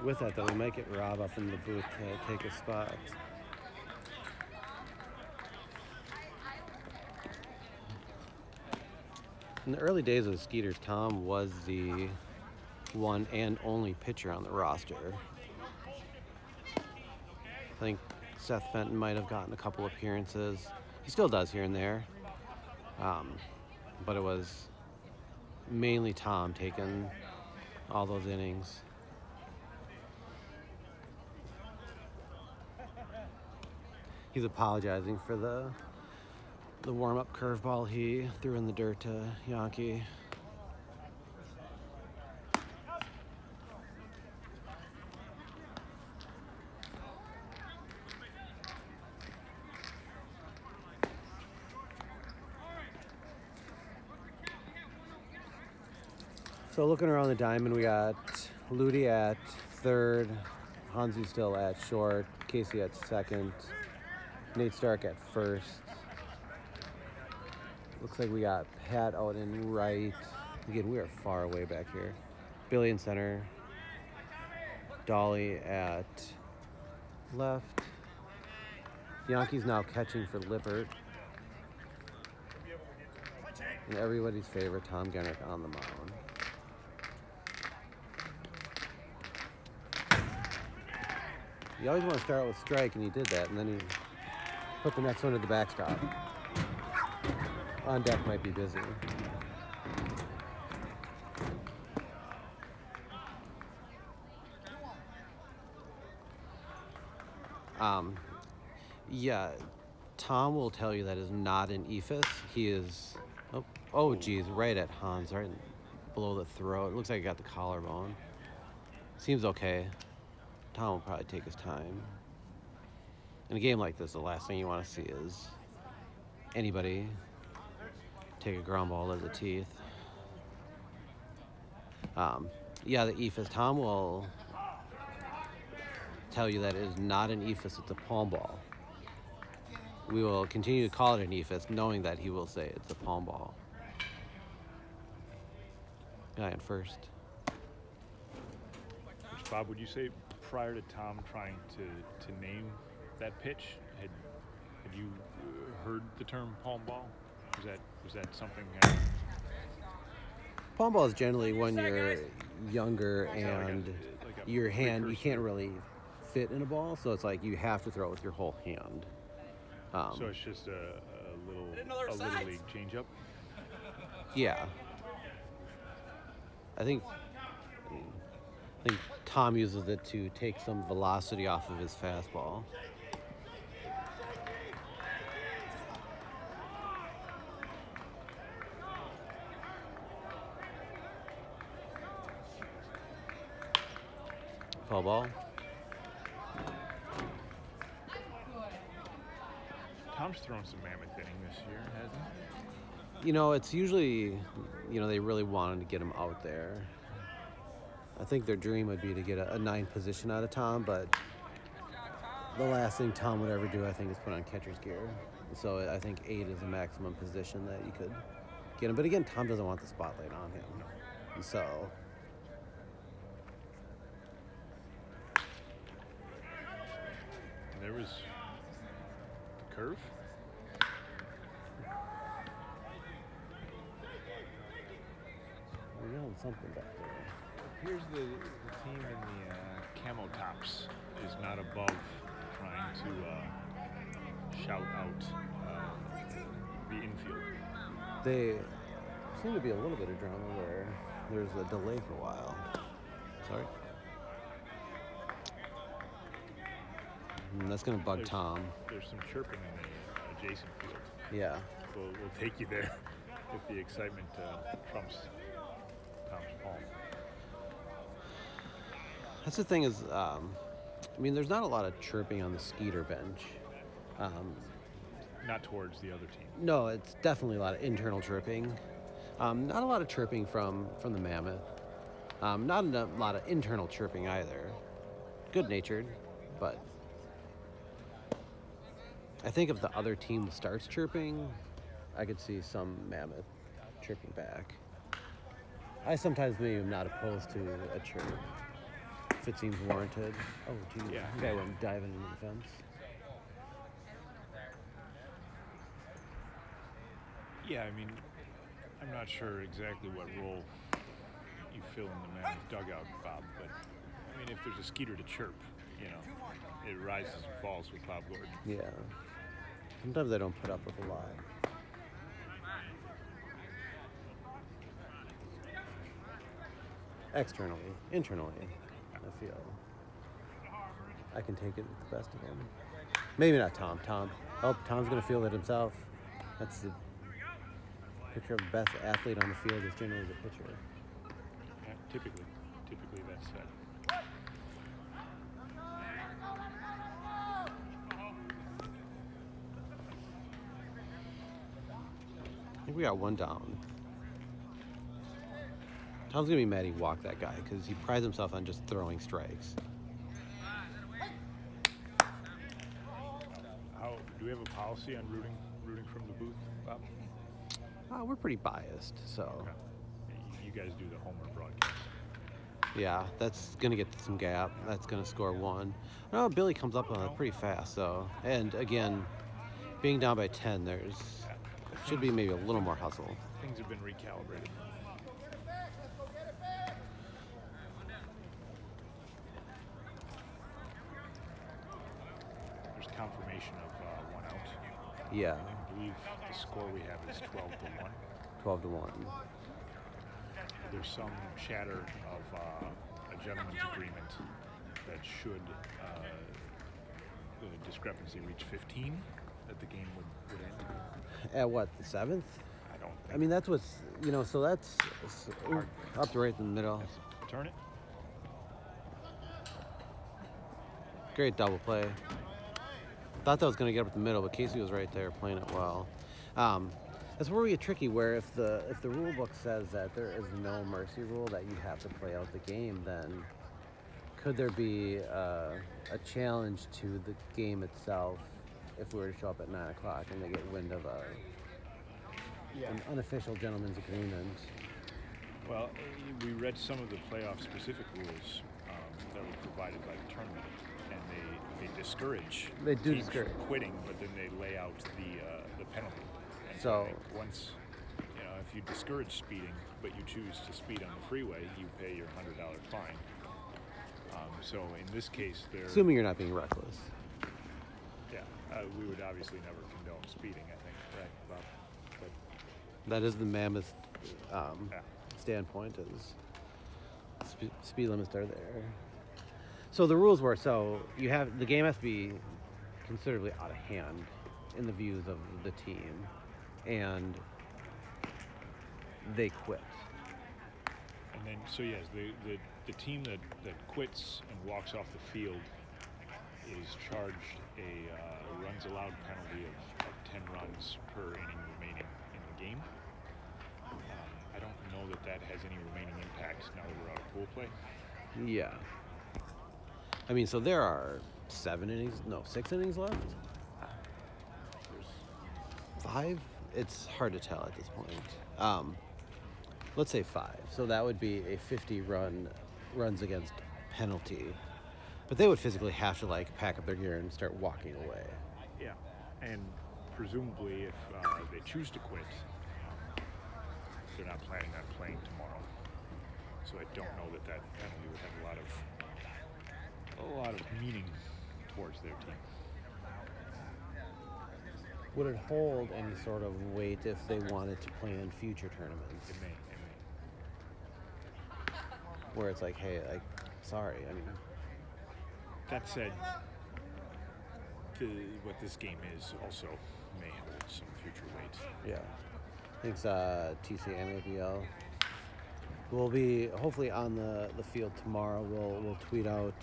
With that, though, we might get Rob up in the booth to take a spot. In the early days of the Skeeters, Tom was the one and only pitcher on the roster. I think Seth Fenton might have gotten a couple appearances. He still does here and there. Um, but it was mainly Tom taking all those innings. He's apologizing for the the warm-up curveball he threw in the dirt to Yankee. So looking around the diamond, we got Ludi at third, Hansi still at short, Casey at second, Nate Stark at first. Looks like we got Pat out in right. Again, we are far away back here. Billy in center. Dolly at left. Yankees now catching for Lippert. And everybody's favorite, Tom Genrick on the mound. You always want to start with strike, and he did that, and then he put the next one to the backstop. On deck might be busy. Um, yeah, Tom will tell you that is not an eephus. He is, oh, oh geez, right at Hans, right below the throat. It Looks like he got the collarbone. Seems okay. Tom will probably take his time. In a game like this, the last thing you want to see is anybody take a ground ball the teeth. Um, yeah, the eephus. Tom will tell you that it is not an eephus, it's a palm ball. We will continue to call it an eephus, knowing that he will say it's a palm ball. Guy in first. Bob, would you say prior to Tom trying to, to name that pitch, had, had you heard the term palm ball? Was that was that something? Uh, Palm ball is generally when you're younger and like a your hand you can't really fit in a ball, so it's like you have to throw it with your whole hand. Um, so it's just a, a little didn't know there a little sides. league change up. yeah, I think I think Tom uses it to take some velocity off of his fastball. Foul ball. Tom's thrown some mammoth inning this year, hasn't he? You know, it's usually, you know, they really wanted to get him out there. I think their dream would be to get a, a nine position out of Tom, but the last thing Tom would ever do, I think, is put on catcher's gear. So I think eight is the maximum position that you could get him. But again, Tom doesn't want the spotlight on him. So there was the curve. we're yelling something back there. Appears the, the team in the uh, camo tops is not above trying to uh, shout out uh, the infield. They seem to be a little bit of drama where there's a delay for a while. Sorry. And that's gonna bug There's- Tom. There's some chirping in the adjacent field. Yeah. We'll, we'll take you there if the excitement uh, trumps Tom's palm. That's the thing is, um, I mean, there's not a lot of chirping on the Skeeter bench. Um, Not towards the other team. no, it's definitely a lot of internal chirping. Um, not a lot of chirping from from the Mammoth. Um, not a lot of internal chirping either. Good natured, but I think if the other team starts chirping, I could see some Mammoth chirping back. I sometimes maybe am not opposed to a chirp if it seems warranted. Oh, geez, Yeah. guy went diving into the fence. Yeah, I mean, I'm not sure exactly what role you fill in the mammoth dugout, Bob, but I mean, if there's a skeeter to chirp, you know, it rises and falls with Bob Gordon. Yeah. Sometimes I don't put up with a lot. Externally, internally, I feel I can take it with the best of them. Maybe not Tom. Tom. Oh, Tom's gonna feel it himself. That's the picture of the best athlete on the field is generally the pitcher. Yeah, typically, typically that's said. I think we got one down. Tom's gonna be mad he walked that guy because he prides himself on just throwing strikes. How do we have a policy on rooting, rooting from the booth, Bob? Uh, we're pretty biased, so Okay. You guys do the homer broadcast. yeah, that's gonna get some gap. That's gonna score one. No, Billy comes up on it pretty fast, though. And again, being down by ten, there's should be maybe a little more hustle. Things have been recalibrated. There's confirmation of uh, one out. Yeah, I believe the score we have is 12 to 1. twelve to one. There's some chatter of uh, a gentleman's agreement that should uh, the discrepancy reach 15, that the game would, would end. At what the seventh? I don't think. I mean, that's what's you know. So that's s- up to right in the middle. Turn it. Great double play. Thought that was going to get up the middle, but Casey was right there playing it well. Um, that's where we get tricky. Where if the if the rule book says that there is no mercy rule that you have to play out the game, then could there be uh, a challenge to the game itself if we were to show up at nine o'clock and they get wind of a an unofficial gentleman's agreement? Well, we read some of the playoff specific rules um, that were provided by the tournament, and they, they discourage They do teams discourage. from quitting, but then they lay out the uh, the penalty. And so, So- once, you know, if you discourage speeding, but you choose to speed on the freeway, you pay your hundred dollar fine. Um, so in this case, they're Assuming you're not being reckless. Yeah, uh, we would obviously never condone speeding. I think, right, Bob? But That is the mammoth um, Yeah. standpoint is spe- speed limits are there. So the rules were so you have the game has to be considerably out of hand in the views of the team, and they quit. And then, so yes, the, the, the team that, that quits and walks off the field is charged a uh, runs allowed penalty of, of 10 runs per inning remaining in the game. Um, I don't know that that has any remaining impact now that we're out of pool play. Yeah. I mean, so there are seven innings, no, six innings left? Five? It's hard to tell at this point. Um, let's say five. So that would be a 50 run runs against penalty. But they would physically have to like pack up their gear and start walking away. Yeah, and presumably, if uh, they choose to quit, they're not planning on playing tomorrow. So I don't know that that penalty would have a lot of a lot of meaning towards their team. Would it hold any sort of weight if they wanted to plan future tournaments? It may, it may. Where it's like, hey, like, sorry, I mean, That said, the, what this game is also may hold some future weight. Yeah. Thanks, uh, TCM ABL. We'll be hopefully on the, the field tomorrow. We'll we'll tweet out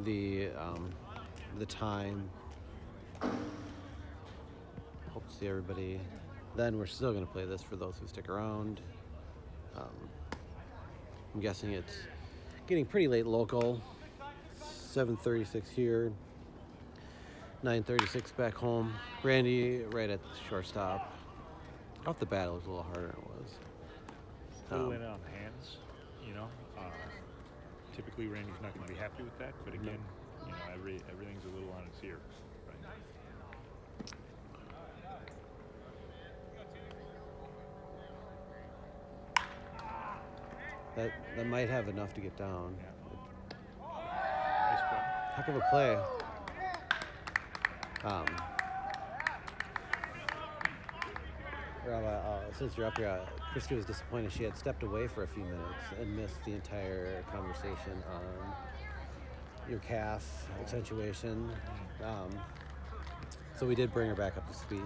the um, the time. Hope to see everybody. Then we're still gonna play this for those who stick around. Um, I'm guessing it's getting pretty late local. 7:36 here. 9:36 back home. Randy right at the shortstop. Off the bat, it was a little harder than it was. Little Um, in on hands, you know. Uh, typically, Randy's not going to be happy with that, but again, you know, every everything's a little on its ear. Right? that that might have enough to get down. Play. Heck of a play. Um, uh, since you're up here, uh, Christy was disappointed she had stepped away for a few minutes and missed the entire conversation on your calf accentuation. Um, so we did bring her back up to speed.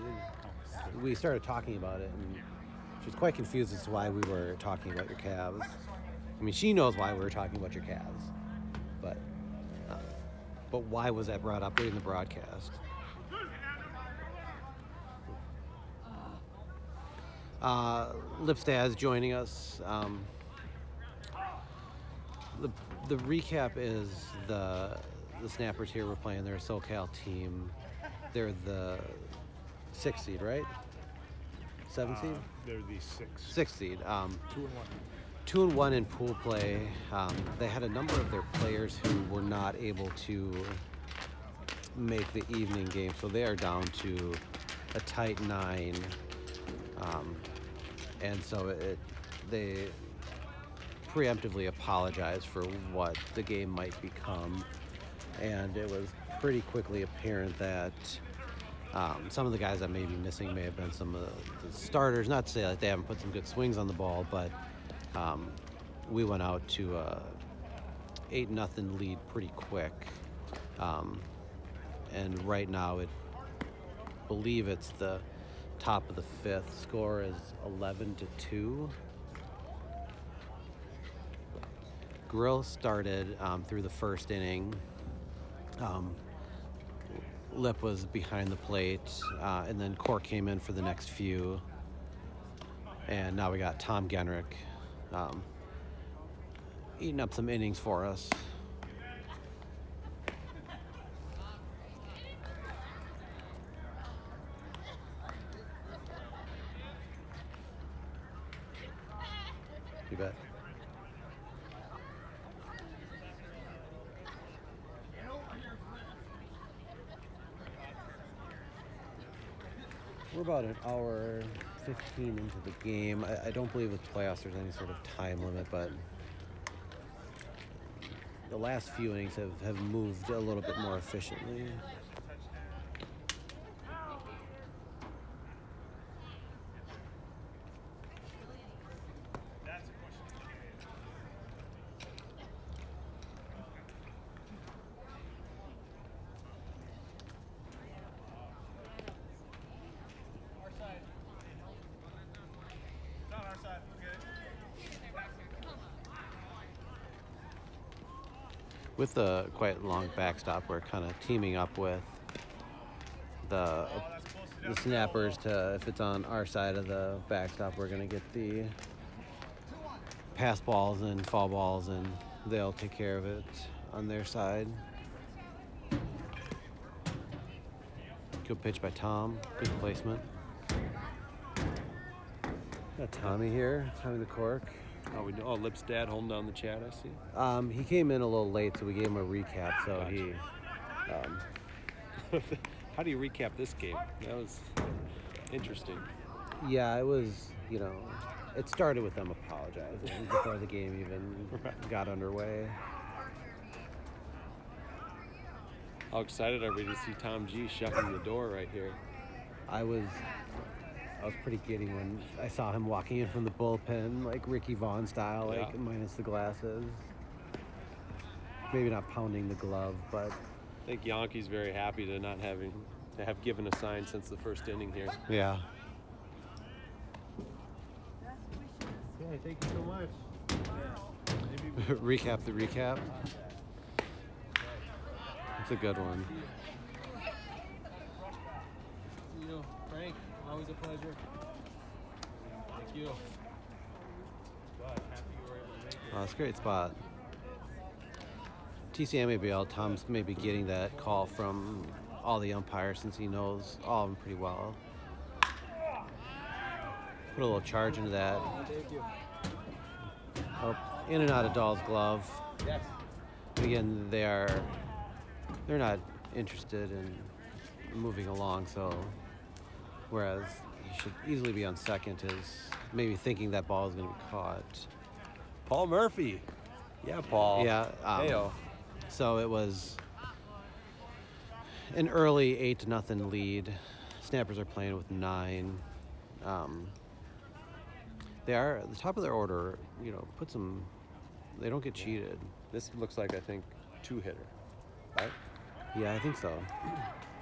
We started talking about it, and she was quite confused as to why we were talking about your calves. I mean, she knows why we were talking about your calves, but why was that brought up during the broadcast? Uh, Lipstad joining us. Um, the, the recap is the the snappers here we're playing. They're a SoCal team. They're the six seed, right? Seven Uh, seed, they're the six. six seed. Um, Two and one. Two and one in pool play. Um, they had a number of their players who were not able to make the evening game, so they are down to a tight nine. Um, and so it, they preemptively apologized for what the game might become. And it was pretty quickly apparent that um, some of the guys that may be missing may have been some of the starters. Not to say that they haven't put some good swings on the ball, but um, we went out to a eight nothing lead pretty quick. Um, and right now, it believe it's the top of the fifth. Score is eleven to two. Grill started um, through the first inning. Um, Lip was behind the plate, uh, and then Cork came in for the next few. And now we got Tom Genrick um, eating up some innings for us. You bet. We're about an hour 15 into the game. I, I don't believe with playoffs there's any sort of time limit, but the last few innings have, have moved a little bit more efficiently. with the quite long backstop, we're kind of teaming up with the the snappers to if it's on our side of the backstop, we're gonna get the pass balls and fall balls and they'll take care of it on their side. Good pitch by Tom. Good placement. Got Tommy here, Tommy the Cork. Oh, we oh Lipstad holding down the chat. I see. Um, he came in a little late, so we gave him a recap. So he, um, How do you recap this game? That was interesting. yeah, it was, you know, it started with them apologizing before the game even got underway. How excited are we to see Tom G shutting the door right here? I was I was pretty giddy when I saw him walking in from the bullpen, like Ricky Vaughn style, like Yeah. minus the glasses. Maybe not pounding the glove, but I think Yankee's very happy to not having to have given a sign since the first inning here. yeah. Yeah, thank you so much. recap the recap. It's a good one. You know, Frank, always a pleasure. Thank you. Oh, that's a great spot. TCM ABL, Tom's maybe getting that call from all the umpires since he knows all of them pretty well. Put a little charge into that. Oh, in and out of Doll's glove. Yes. Again, they are they're not interested in moving along, so whereas he should easily be on second is maybe thinking that ball is going to be caught. Paul Murphy. Yeah, Paul. Yeah. Um, So it was an early eight to nothing lead. Snappers are playing with nine. Um, they are at the top of their order. You know, put some. They don't get cheated. This looks like I think two hitter, right? Yeah, I think so.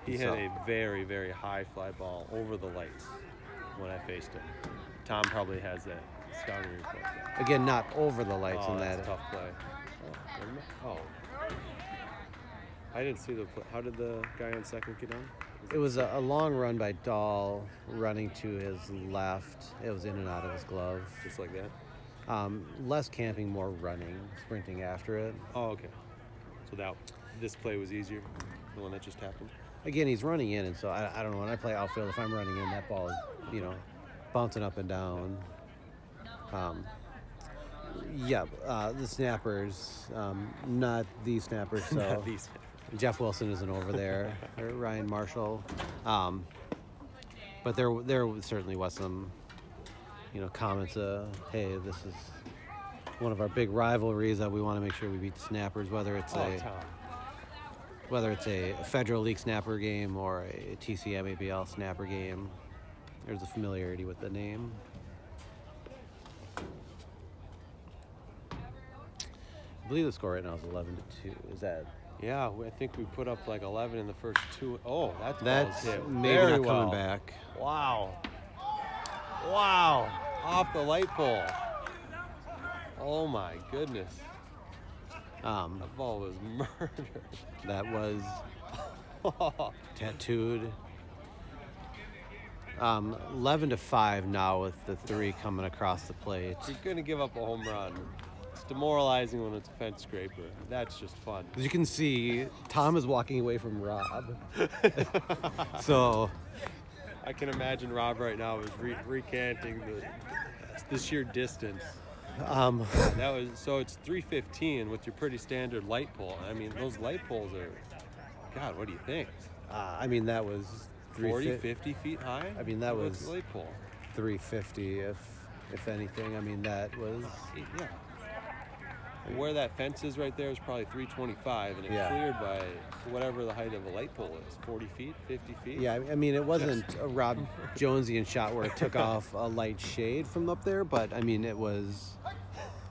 He So- a very very high fly ball over the lights when I faced him. Tom probably has that scouting report. Again, not over the lights oh, in that's that. a tough play. Oh, oh. I didn't see the play. How did the guy on second get on? It was a, a long run by Dahl running to his left. It was in and out of his glove. Just like that. Um, less camping, more running, sprinting after it. Oh, okay. So that this play was easier, the one that just happened. Again, he's running in, and so I, I don't know. When I play outfield, if I'm running in, that ball is, you know, bouncing up and down. Um, yeah, uh, the snappers, um, not these snappers. So. Jeff Wilson isn't over there, or Ryan Marshall. Um, but there, there certainly was some, you know, comments. Uh, hey, this is one of our big rivalries that we want to make sure we beat the snappers, whether it's Oh, a Tom. Whether it's a federal league snapper game or a TCM ABL snapper game. There's a familiarity with the name. I believe the score right now is 11 to 2. Is that Yeah, I think we put up like 11 in the first two. Oh, that's that's maybe very not well. coming back? Wow. Wow. Off the light pole. Oh my goodness. Um, That ball was murdered. that was tattooed. Um, 11 to 5 now with the three coming across the plate. You're going to give up a home run. It's demoralizing when it's a fence scraper. That's just fun. As you can see, Tom is walking away from Rob. so I can imagine Rob right now is re- recanting the, the sheer distance. Um, That was so it's 315 with your pretty standard light pole. I mean, those light poles are, God, what do you think? uh, I mean, that was 40, 350 50 feet high? I mean, that was- light pole. 350 if if anything. I mean, that was Yeah. Where that fence is right there is probably 325, and it Yeah. cleared by whatever the height of a light pole is 40 feet, 50 feet. yeah. I mean, it wasn't a Rob Jonesian shot where it took off a light shade from up there, but I mean, it was.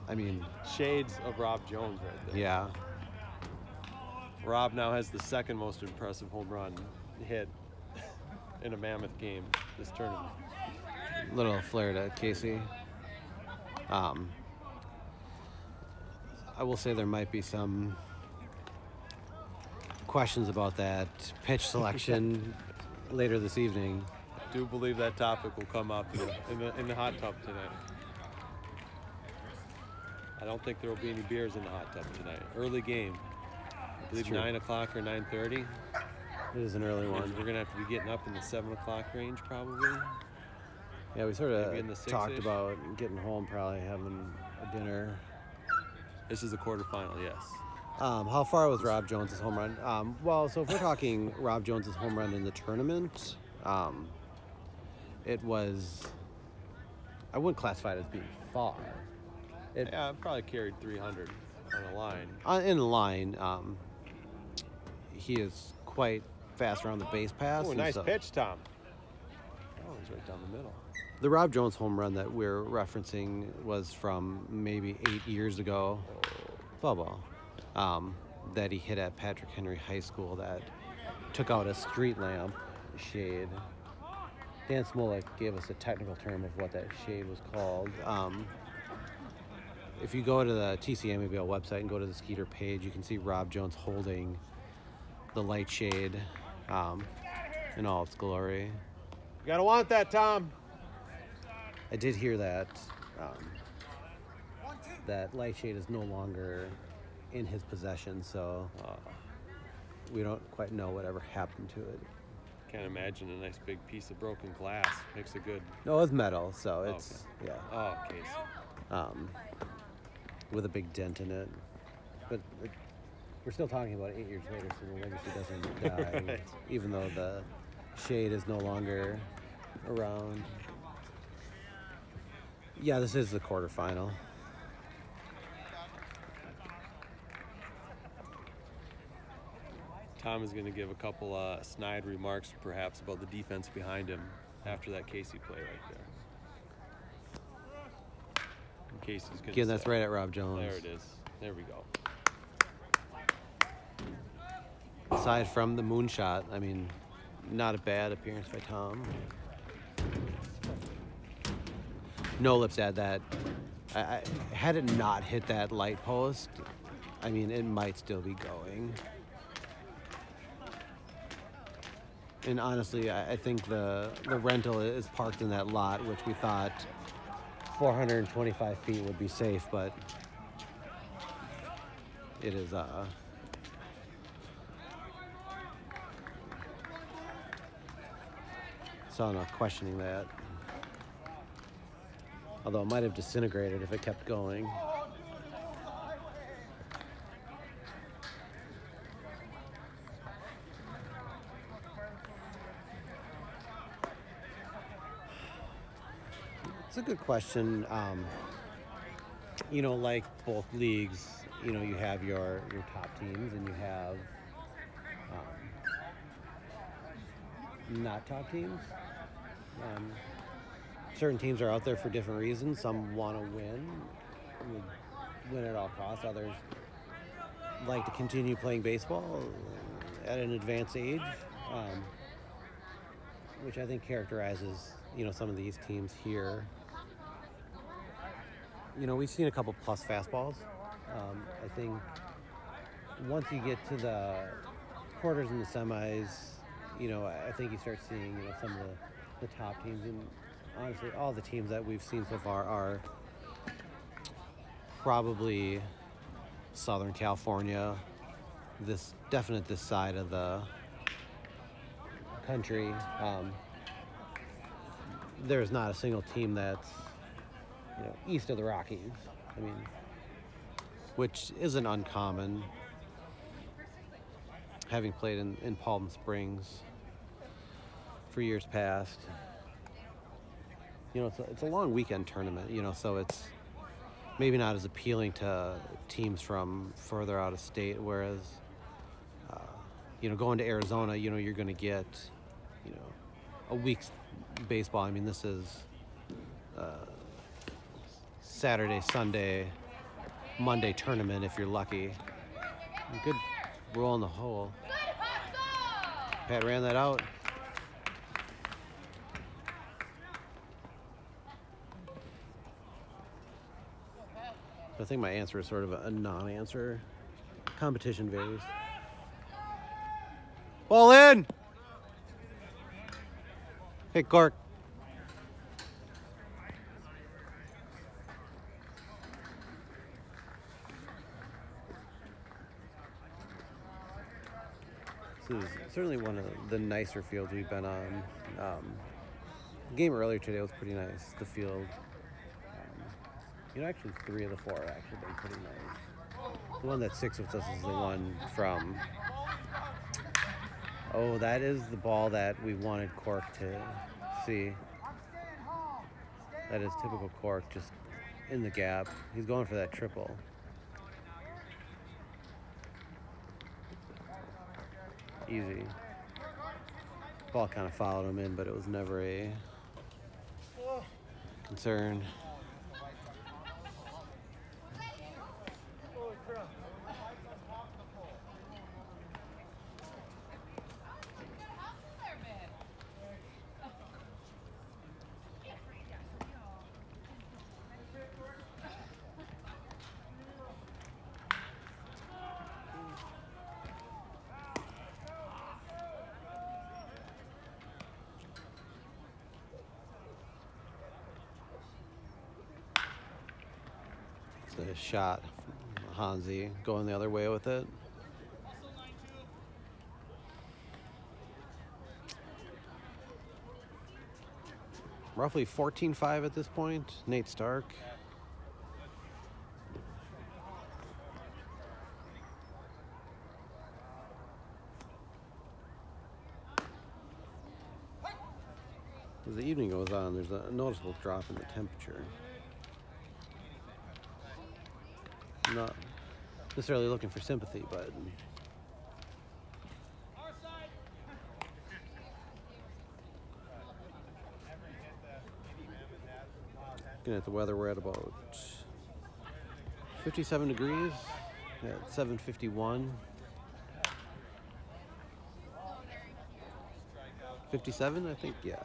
I mean, Shades of Rob Jones right there. yeah. Rob now has the second most impressive home run hit in a Mammoth game this tournament. Little flare to Casey. Um, I will say there might be some questions about that pitch selection later this evening. I do believe that topic will come up in the, in the, in the hot tub tonight. I don't think there will be any beers in the hot tub tonight. Early game. I believe nine o'clock or nine thirty. It is an early one. We're gonna have to be getting up in the seven o'clock range probably. Yeah, we sort Maybe in the of talked about getting home, probably having a dinner. This is the quarterfinal, yes. Um, how far was Rob Jones's home run? Um, well, so if we're talking Rob Jones's home run in the tournament, um, it was. I wouldn't classify it as being far. It, Yeah, I probably carried 300 on a line. uh, in line, um, he is quite fast around the base pass. Oh, nice so- pitch, Tom. Oh, he's right down the middle. The Rob Jones home run that we're referencing was from maybe eight years ago, football, um, that he hit at Patrick Henry High School that took out a street lamp shade. Dan Smolik gave us a technical term of what that shade was called. Um, if you go to the TCMABL website and go to the Skeeter page, you can see Rob Jones holding the light shade um, in all its glory. You gotta want that, Tom. I did hear that um, that light shade is no longer in his possession, so uh, we don't quite know whatever happened to it. Can't imagine a nice big piece of broken glass makes a good. No, it's metal, so Oh, it's yeah, Oh, Casey. um, with a big dent in it. But it, we're still talking about eight years later, so the legacy doesn't die, Right. even though the shade is no longer around. Yeah, this is the quarterfinal. Tom is going to give a couple uh, snide remarks, perhaps, about the defense behind him after that Casey play right there. And Casey's going to. Again, that's right at Rob Jones. There it is. There we go. Aside from the moonshot, I mean, not a bad appearance by Tom. No lips add that. I, I, had it not hit that light post, I mean, it might still be going. And honestly, I, I think the the rental is parked in that lot, which we thought 425 feet would be safe, but it is uh, So I'm not questioning that. Although it might have disintegrated if it kept going. It's a good question. Um, you know, like both leagues, you know, you have your your top teams and you have um, not top teams. Um, certain teams are out there for different reasons. Some want to win, win at all costs. Others like to continue playing baseball at an advanced age, um, which I think characterizes you know some of these teams here. You know, we've seen a couple plus fastballs. Um, I think once you get to the quarters and the semis, you know, I think you start seeing you know some of the, the top teams, and honestly, all the teams that we've seen so far are probably Southern California. This definite this side of the country. Um, there's not a single team that's you know east of the Rockies. I mean, which isn't uncommon. Having played in, in Palm Springs for years past, you know, it's a, it's a long weekend tournament, you know, so it's maybe not as appealing to teams from further out of state, whereas, uh, you know, going to Arizona, you know, you're going to get, you know, a week's baseball. I mean, this is uh, Saturday, Sunday, Monday tournament if you're lucky. Good roll in the hole. Pat ran that out. So I think my answer is sort of a non-answer. Competition varies. Ball in! Hey, Cork. This is certainly one of the nicer fields we've been on. Um, the game earlier today was pretty nice, the field you know, actually three of the four have actually been pretty nice. The one that sticks with us is the one from. Oh, that is the ball that we wanted Cork to see. That is typical Cork, just in the gap. He's going for that triple. Easy. Ball kind of followed him in, but it was never a concern. Shot. Hansi going the other way with it. Roughly 14-5 at this point. Nate Stark. As the evening goes on, there's a noticeable drop in the temperature. Not necessarily looking for sympathy, but looking at the weather, we're at about 57 degrees at 7:51. 57, I think, yeah.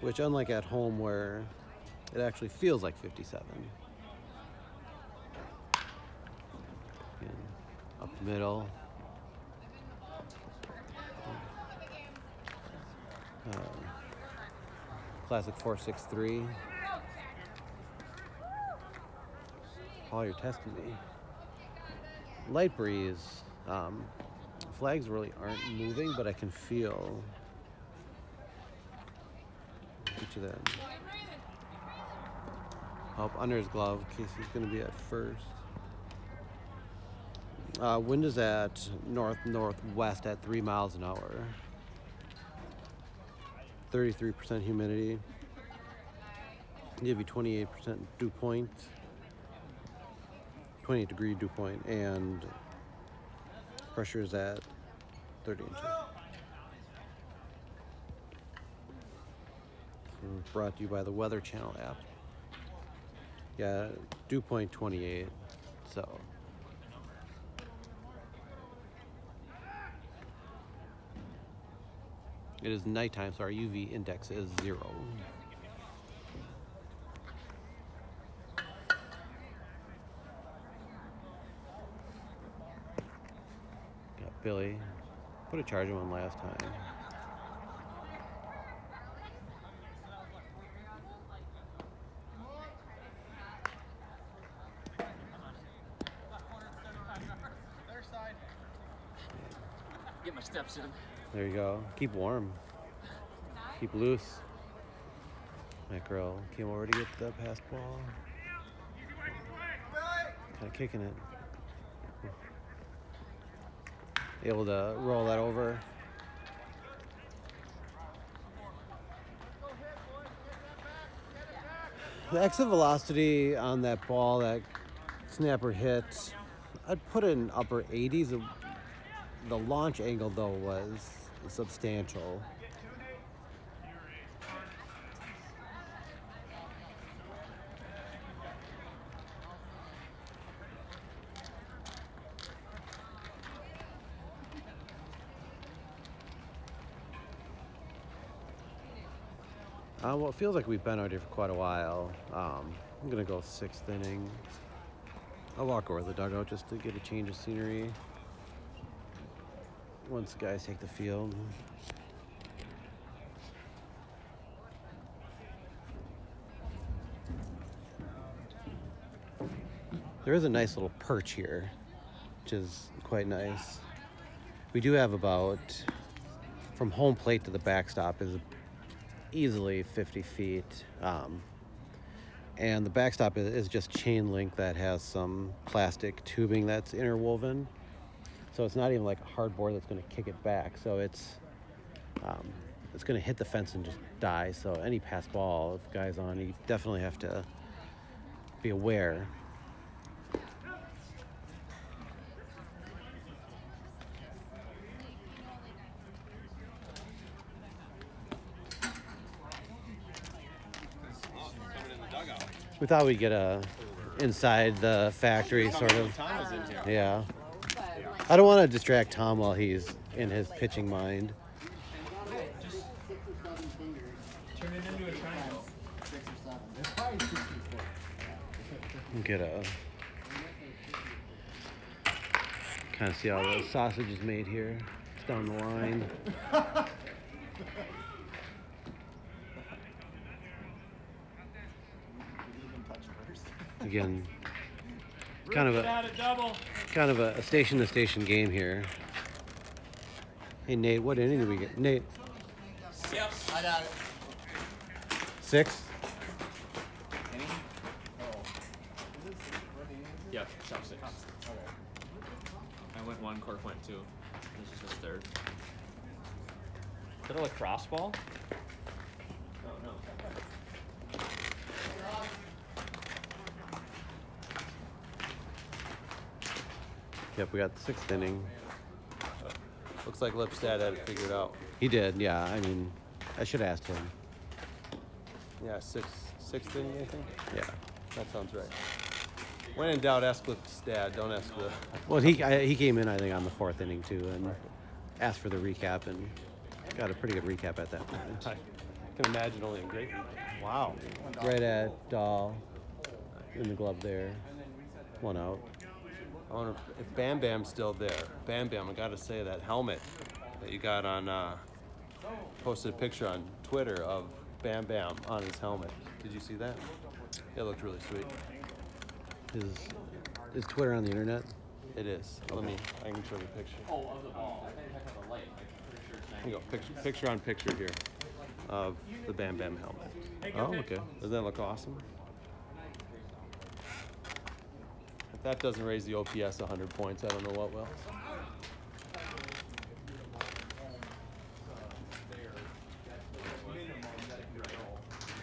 Which, unlike at home, where it actually feels like 57. Again, up the middle. Uh, classic 463. Paul, you're testing me. Light breeze. Um, flags really aren't moving, but I can feel each of them. Up under his glove in case he's going to be at first. Uh, wind is at north northwest at three miles an hour. 33% humidity. Give you 28% dew point. 28 degree dew point, and pressure is at 30 inches. Brought to you by the Weather Channel app. Yeah, dew point 28. So. It is nighttime, so our UV index is zero. Got Billy. Put a charge on last time. Get my steps in. There you go. Keep warm. Keep loose. That girl came over to get the pass ball. Kind of kicking it. Able to roll that over. The exit velocity on that ball that snapper hit, I'd put it in upper 80s. The launch angle, though, was substantial. Uh, well, it feels like we've been out here for quite a while. Um, I'm gonna go sixth inning. I'll walk over the dugout just to get a change of scenery. Once the guys take the field. There is a nice little perch here, which is quite nice. We do have about from home plate to the backstop is easily 50 feet. Um, and the backstop is, is just chain link that has some plastic tubing that's interwoven. So it's not even like a hard board that's going to kick it back. So it's um, it's going to hit the fence and just die. So any pass ball, if the guy's on, you definitely have to be aware. We thought we'd get a inside the factory sort of. Yeah. I don't want to distract Tom while he's in his pitching mind. Turn it into a triangle. Get a kind of see how the sausage is made here. It's down the line. Again, kind of a kind of a station to station game here. Hey Nate, what inning did we get? Nate, Yep, I got it. six. Yep, top six. I went one, Cork went two. This is his third. Is that a lacrosse ball? Yep, we got the sixth inning. Looks like Lipstad had it figured out. He did, yeah. I mean, I should have asked him. Yeah, six, sixth inning, I think. Yeah. That sounds right. When in doubt, ask Lipstad. Don't ask the. Well, he I, he came in I think on the fourth inning too, and asked for the recap and got a pretty good recap at that point. I can imagine only a great. Wow. Right at Dahl, in the glove there, one out. I wonder if, if Bam Bam's still there. Bam Bam, I gotta say that helmet that you got on. Uh, posted a picture on Twitter of Bam Bam on his helmet. Did you see that? It looked really sweet. Is is Twitter on the internet? It is. Let me. I can show the picture. Oh, of the ball. I think I have the light. I'm pretty sure it's Here you go. Picture, picture on picture here of the Bam Bam helmet. Oh, okay. Doesn't that look awesome? If that doesn't raise the OPS 100 points, I don't know what will.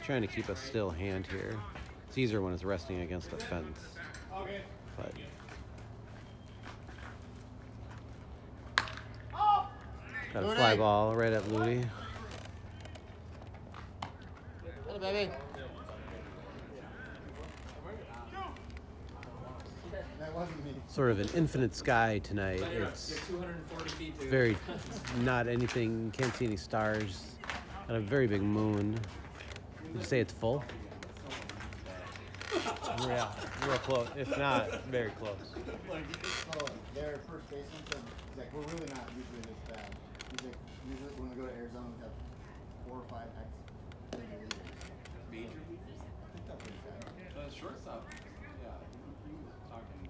Trying to keep a still hand here. It's easier when it's resting against a fence. But got a fly ball right at Louie. Baby. Sort of an infinite sky tonight. It's 240 feet, dude. very not anything. Can't see any stars. And a very big moon. Would you say it's full? Yeah, real close. If not, very close. Their first baseman said, he's like, we're really not usually this bad. He's like, usually when we go to Arizona, we have four or five X major leaguers. Major I think that's what he said. Uh, shortstop. Yeah, he was talking.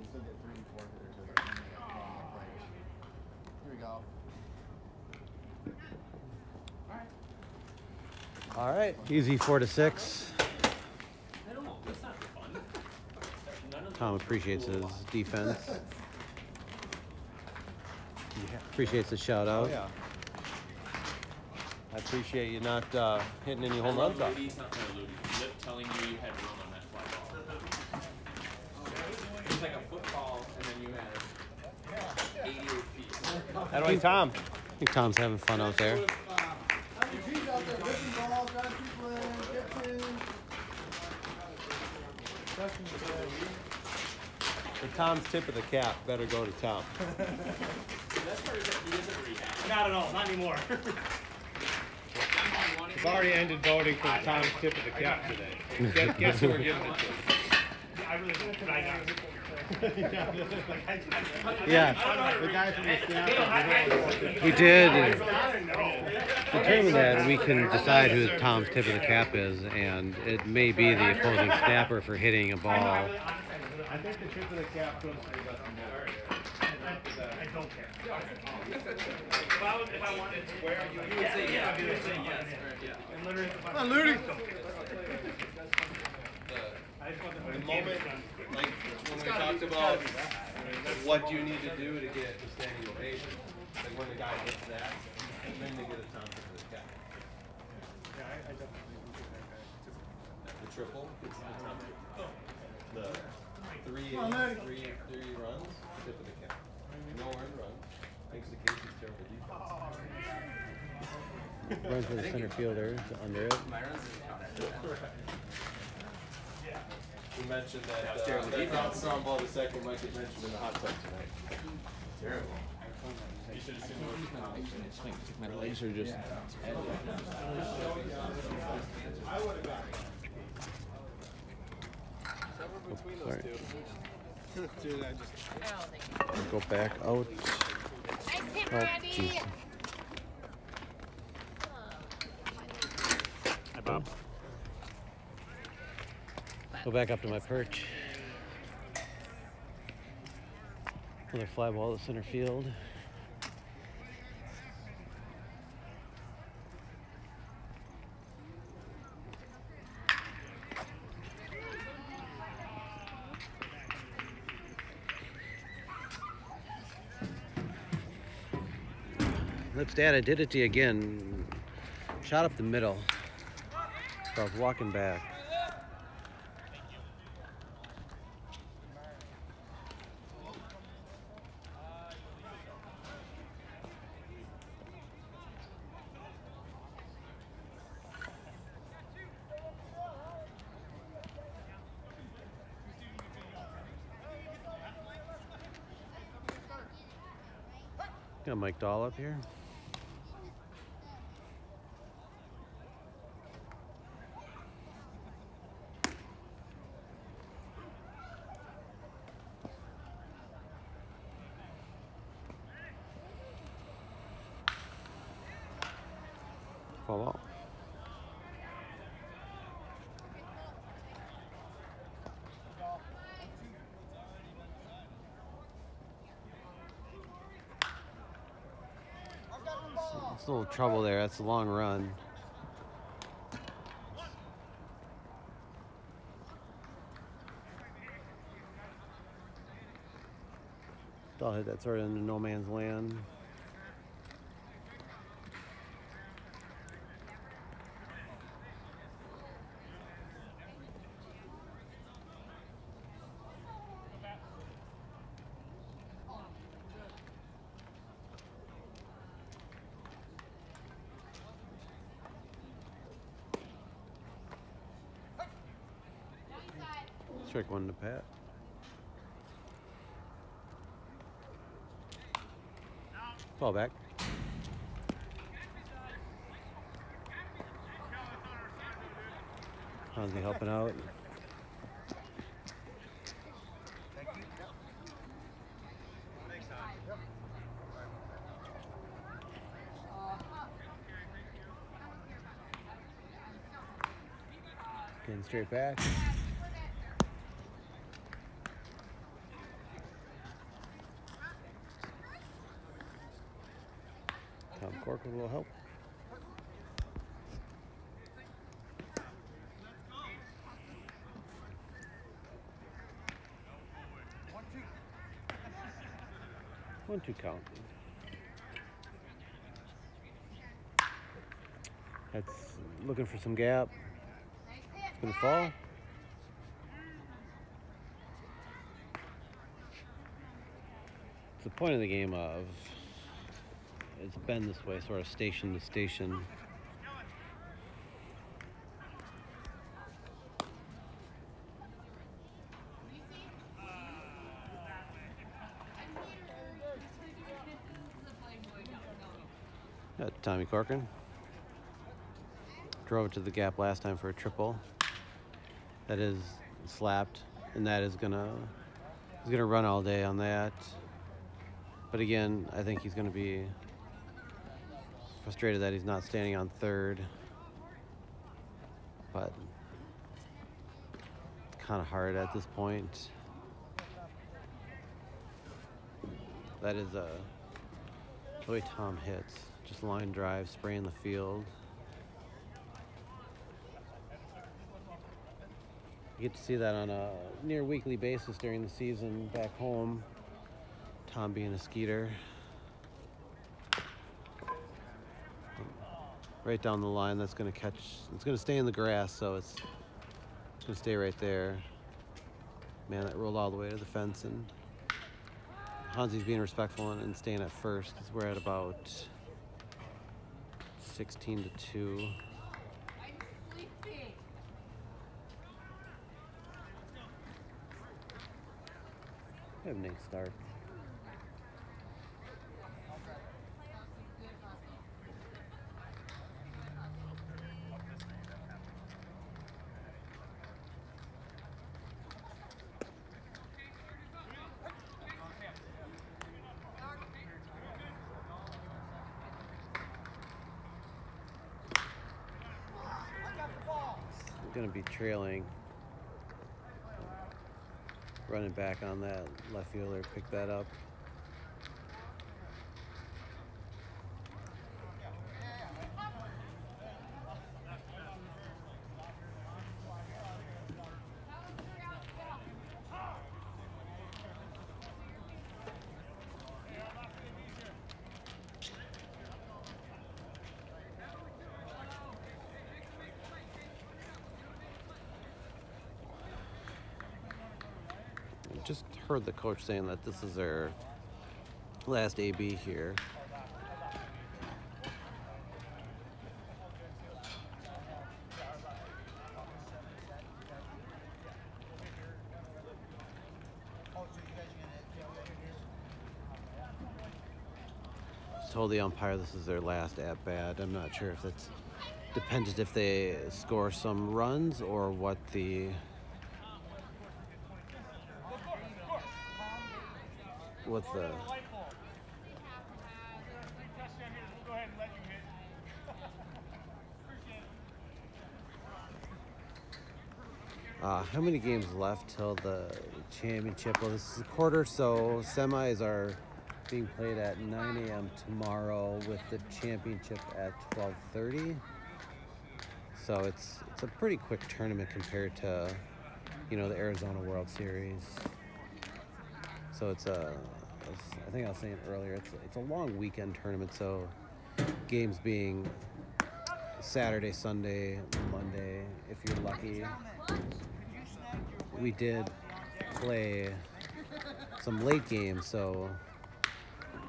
He said that three and four hitters are the only uh, long players. Here we go. All right. Easy four to six. I don't know. That's not fun. Tom appreciates his defense. Appreciates the shout Oh out. yeah. I appreciate you not uh, hitting any home runs off. Ludi's not no, Ludy. Lip telling you you had room on that fly ball. It was like a football, and then you had 88 feet. That way, Tom. I think Tom's having fun out there. He's out there whipping balls, driving people in, catching. For Tom's tip of the cap, better go to Tom. The part is he isn't rehab. Not at all, not anymore. We've already ended voting for Tom's tip of the cap today. Guess, guess who we're giving it to? I really don't. Could I not? Yeah. The guy from the snap. We did determine that we can decide who Tom's tip of the cap is, and it may be the opposing snapper for hitting a ball I think the tip of the cap goes to Dustin Moore. I don't care. If I if I wanted to wear, you would say yes. You would say yes. And literally, if I. Come on, Ludi. I don't. I just want the The game moment, done. like when we talked about what do you need to do to get the standing ovation, like when the guy hits that, and then they get a Thompson for the catch. Yeah, I, I definitely would do that guy. The triple, it's the Thompson. Oh. The three, Come on, three, three runs, tip of the cap. No earned run, thanks to Casey's terrible defense. Run for the center fielder to under it. We mentioned that, That was uh, terrible that defense. ground ball to second might get mentioned in the hot tub tonight. Terrible. You should have seen what My legs are just. Sorry. Dude, I just. Go back out. Nice hit, Oh, Randy. jeez. Hi, Bob. Go back up to my perch. Another fly ball to center field. Lipstad, I did it to you again. Shot up the middle. So I was walking back. Got Mike Dahl up here. Fall out. It's a little trouble there. That's a long run. Dahl hit that sort of into no man's land. One to Pat. Fall back. Hansi helping out. Getting straight back. Tom Cork with a little help. One two count. That's looking for some gap. It's gonna fall. It's the point of the game of it's been this way, sort of station to station. Got Tommy Corcoran. Drove it to the gap last time for a triple. That is slapped, and that is gonna he's gonna run all day on that. But again, I think he's gonna be frustrated that he's not standing on third. But kind of hard at this point. That is uh, the way Tom hits. Just line drive, spraying the field. You get to see that on a near weekly basis during the season back home. Tom being a skeeter. Right down the line, that's going to catch, it's going to stay in the grass, so it's, going to stay right there. Man, that rolled all the way to the fence, and Hansi's being respectful and, and staying at first because we're at about 16 to 2. We have Nate start. going to be trailing. Running back on that left fielder, pick that up. just heard the coach saying that this is their last AB here. Told the umpire this is their last at bat. I'm not sure if that's dependent if they score some runs or what the what the uh, how many games left till the championship? Well, this is a quarter, so semis are being played at 9 a.m. tomorrow with the championship at 12:30. So it's it's a pretty quick tournament compared to, you know, the Arizona World Series. So it's a, I think I was saying earlier, it's it's a long weekend tournament. So games being Saturday, Sunday, Monday, if you're lucky. We did play some late games, so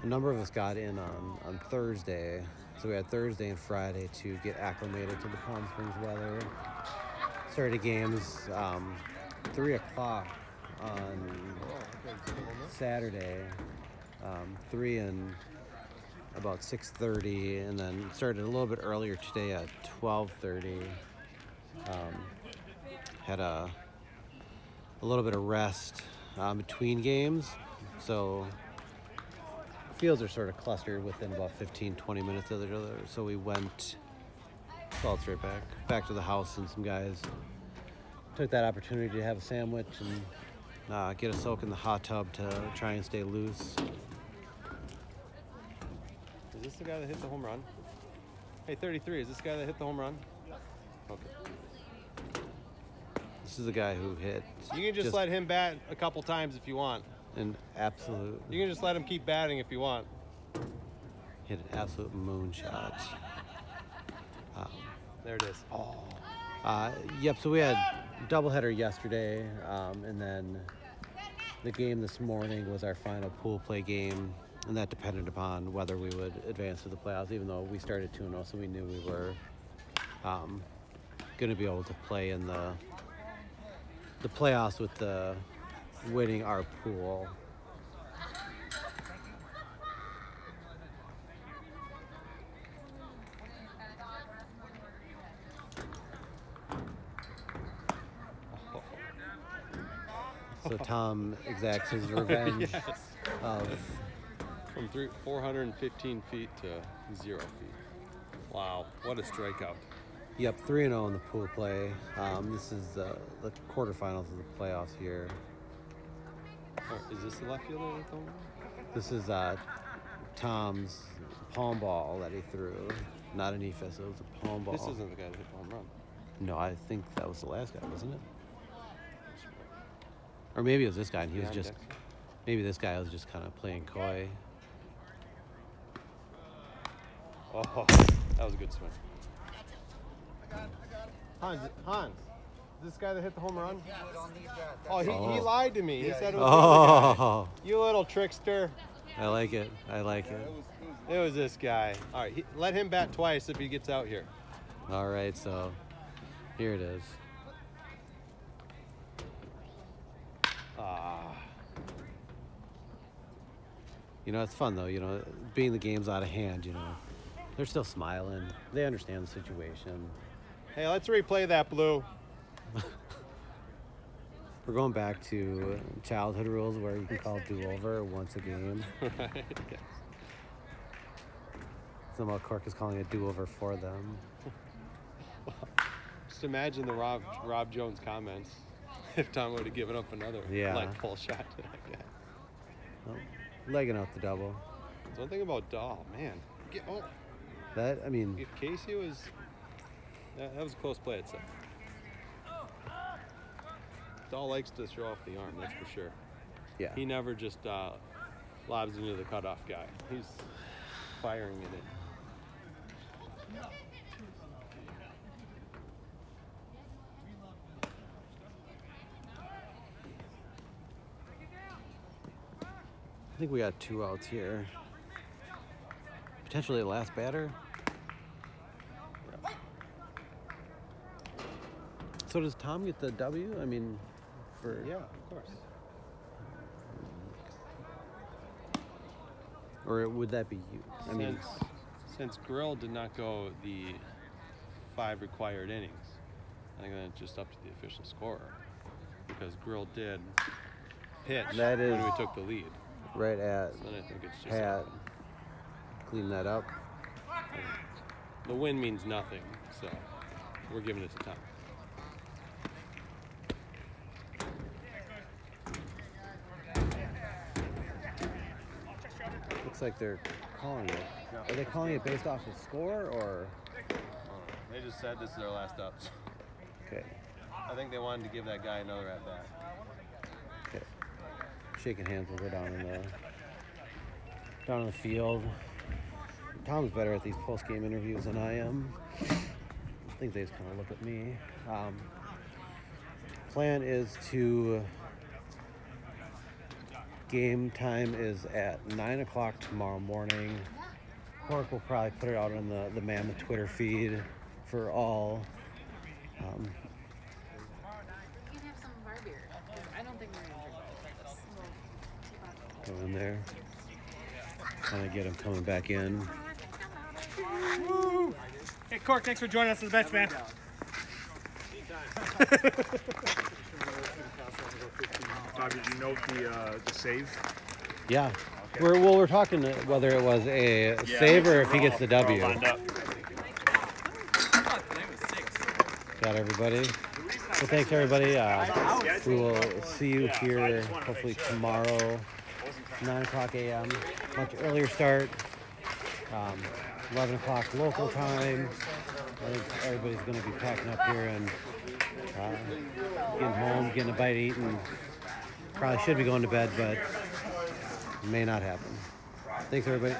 a number of us got in on, on Thursday. So we had Thursday and Friday to get acclimated to the Palm Springs weather. Started games um, 3 o'clock on Saturday, um, 3 and about 6.30, and then started a little bit earlier today at 12.30. Um, had a, a little bit of rest um, between games, so fields are sort of clustered within about 15, 20 minutes of each other. So we went, well, it's right back, back to the house, and some guys took that opportunity to have a sandwich and uh, get a soak in the hot tub to try and stay loose. Is this the guy that hit the home run? Hey, 33, is this the guy that hit the home run? Okay. This is the guy who hit. You can just, let him bat a couple times if you want. An absolute. You can just let him keep batting if you want. Hit an absolute moonshot. Um, there it is. Oh. Uh, yep. So we had doubleheader yesterday, um, and then the game this morning was our final pool play game, and that depended upon whether we would advance to the playoffs. Even though we started two 0 so we knew we were um, going to be able to play in the the playoffs with the winning our pool. So Tom exacts his revenge yes. of from three, 415 feet to zero feet. Wow, what a strikeout! Yep, 3 0 in the pool play. Um, this is uh, the quarterfinals of the playoffs here. Oh, is this the left fielder at the home? This is uh, Tom's palm ball that he threw. Not an eephus, it was a palm ball. This isn't the guy that hit the home run. No, I think that was the last guy, wasn't it? Or maybe it was this guy, and he was John just. Dixon. Maybe this guy was just kind of playing coy. Oh, that was a good swing. Hans, Hans, this guy that hit the home run? Oh, he, he Oh. lied to me. He said it was the guy. Oh, You little trickster. I like it. I like it. It was this guy. All right, he, let him bat twice if he gets out here. All right, so here it is. You know, it's fun though. You know, being the game's out of hand. You know, they're still smiling. They understand the situation. Hey, let's replay that blue. We're going back to childhood rules where you can call do-over once a game. right. Yeah. Somehow Cork is calling a do-over for them. Just imagine the Rob Rob Jones comments if Tom would have given up another Yeah. like full shot to that guy. Oh, legging out the double. There's one thing about Dahl, man. Get, oh, That I mean, if Casey was, that, that was a close play. itself. Dahl likes to throw off the arm, that's for sure. yeah. He never just uh, lobs into the cutoff guy. He's firing in it. Think we got two outs here. Potentially the last batter. So does Tom get the W? I mean, for Yeah, of course. or would that be you? I mean, since, since Grill did not go the five required innings, I think that's just up to the official scorer because Grill did pitch That when is- we took the lead. Right at So then I think it's just Pat. Clean that up. the win means nothing, so we're giving it to Tom. Looks like they're calling it. Are they calling it based off of score or? They just said this is their last ups. Okay. I think they wanted to give that guy another at bat. Shaking hands will go down in the down in the field. Tom's better at these post game interviews than I am. I think they just kind of look at me. Um, plan is to game time is at nine o'clock tomorrow morning. Cork will probably put it out on the the Mammoth Twitter feed for all. Um, You can have some of our beer. 'cause I don't think we're gonna drink this. We'll keep on. Go in there. Kind of get him coming back in. Hey, Cork, thanks for joining us on the bench, man. Tom, did you note the uh, the save? Yeah. We're, well, we're talking uh, whether it was a save or if he gets the W. Got everybody. So thanks everybody. Uh, we will see you here hopefully tomorrow, 9 o'clock a.m. Much earlier start. Um, 11 o'clock local time. I think everybody's going to be packing up here and uh, getting home, getting a bite to eat, and probably should be going to bed, but may not happen. Thanks, everybody.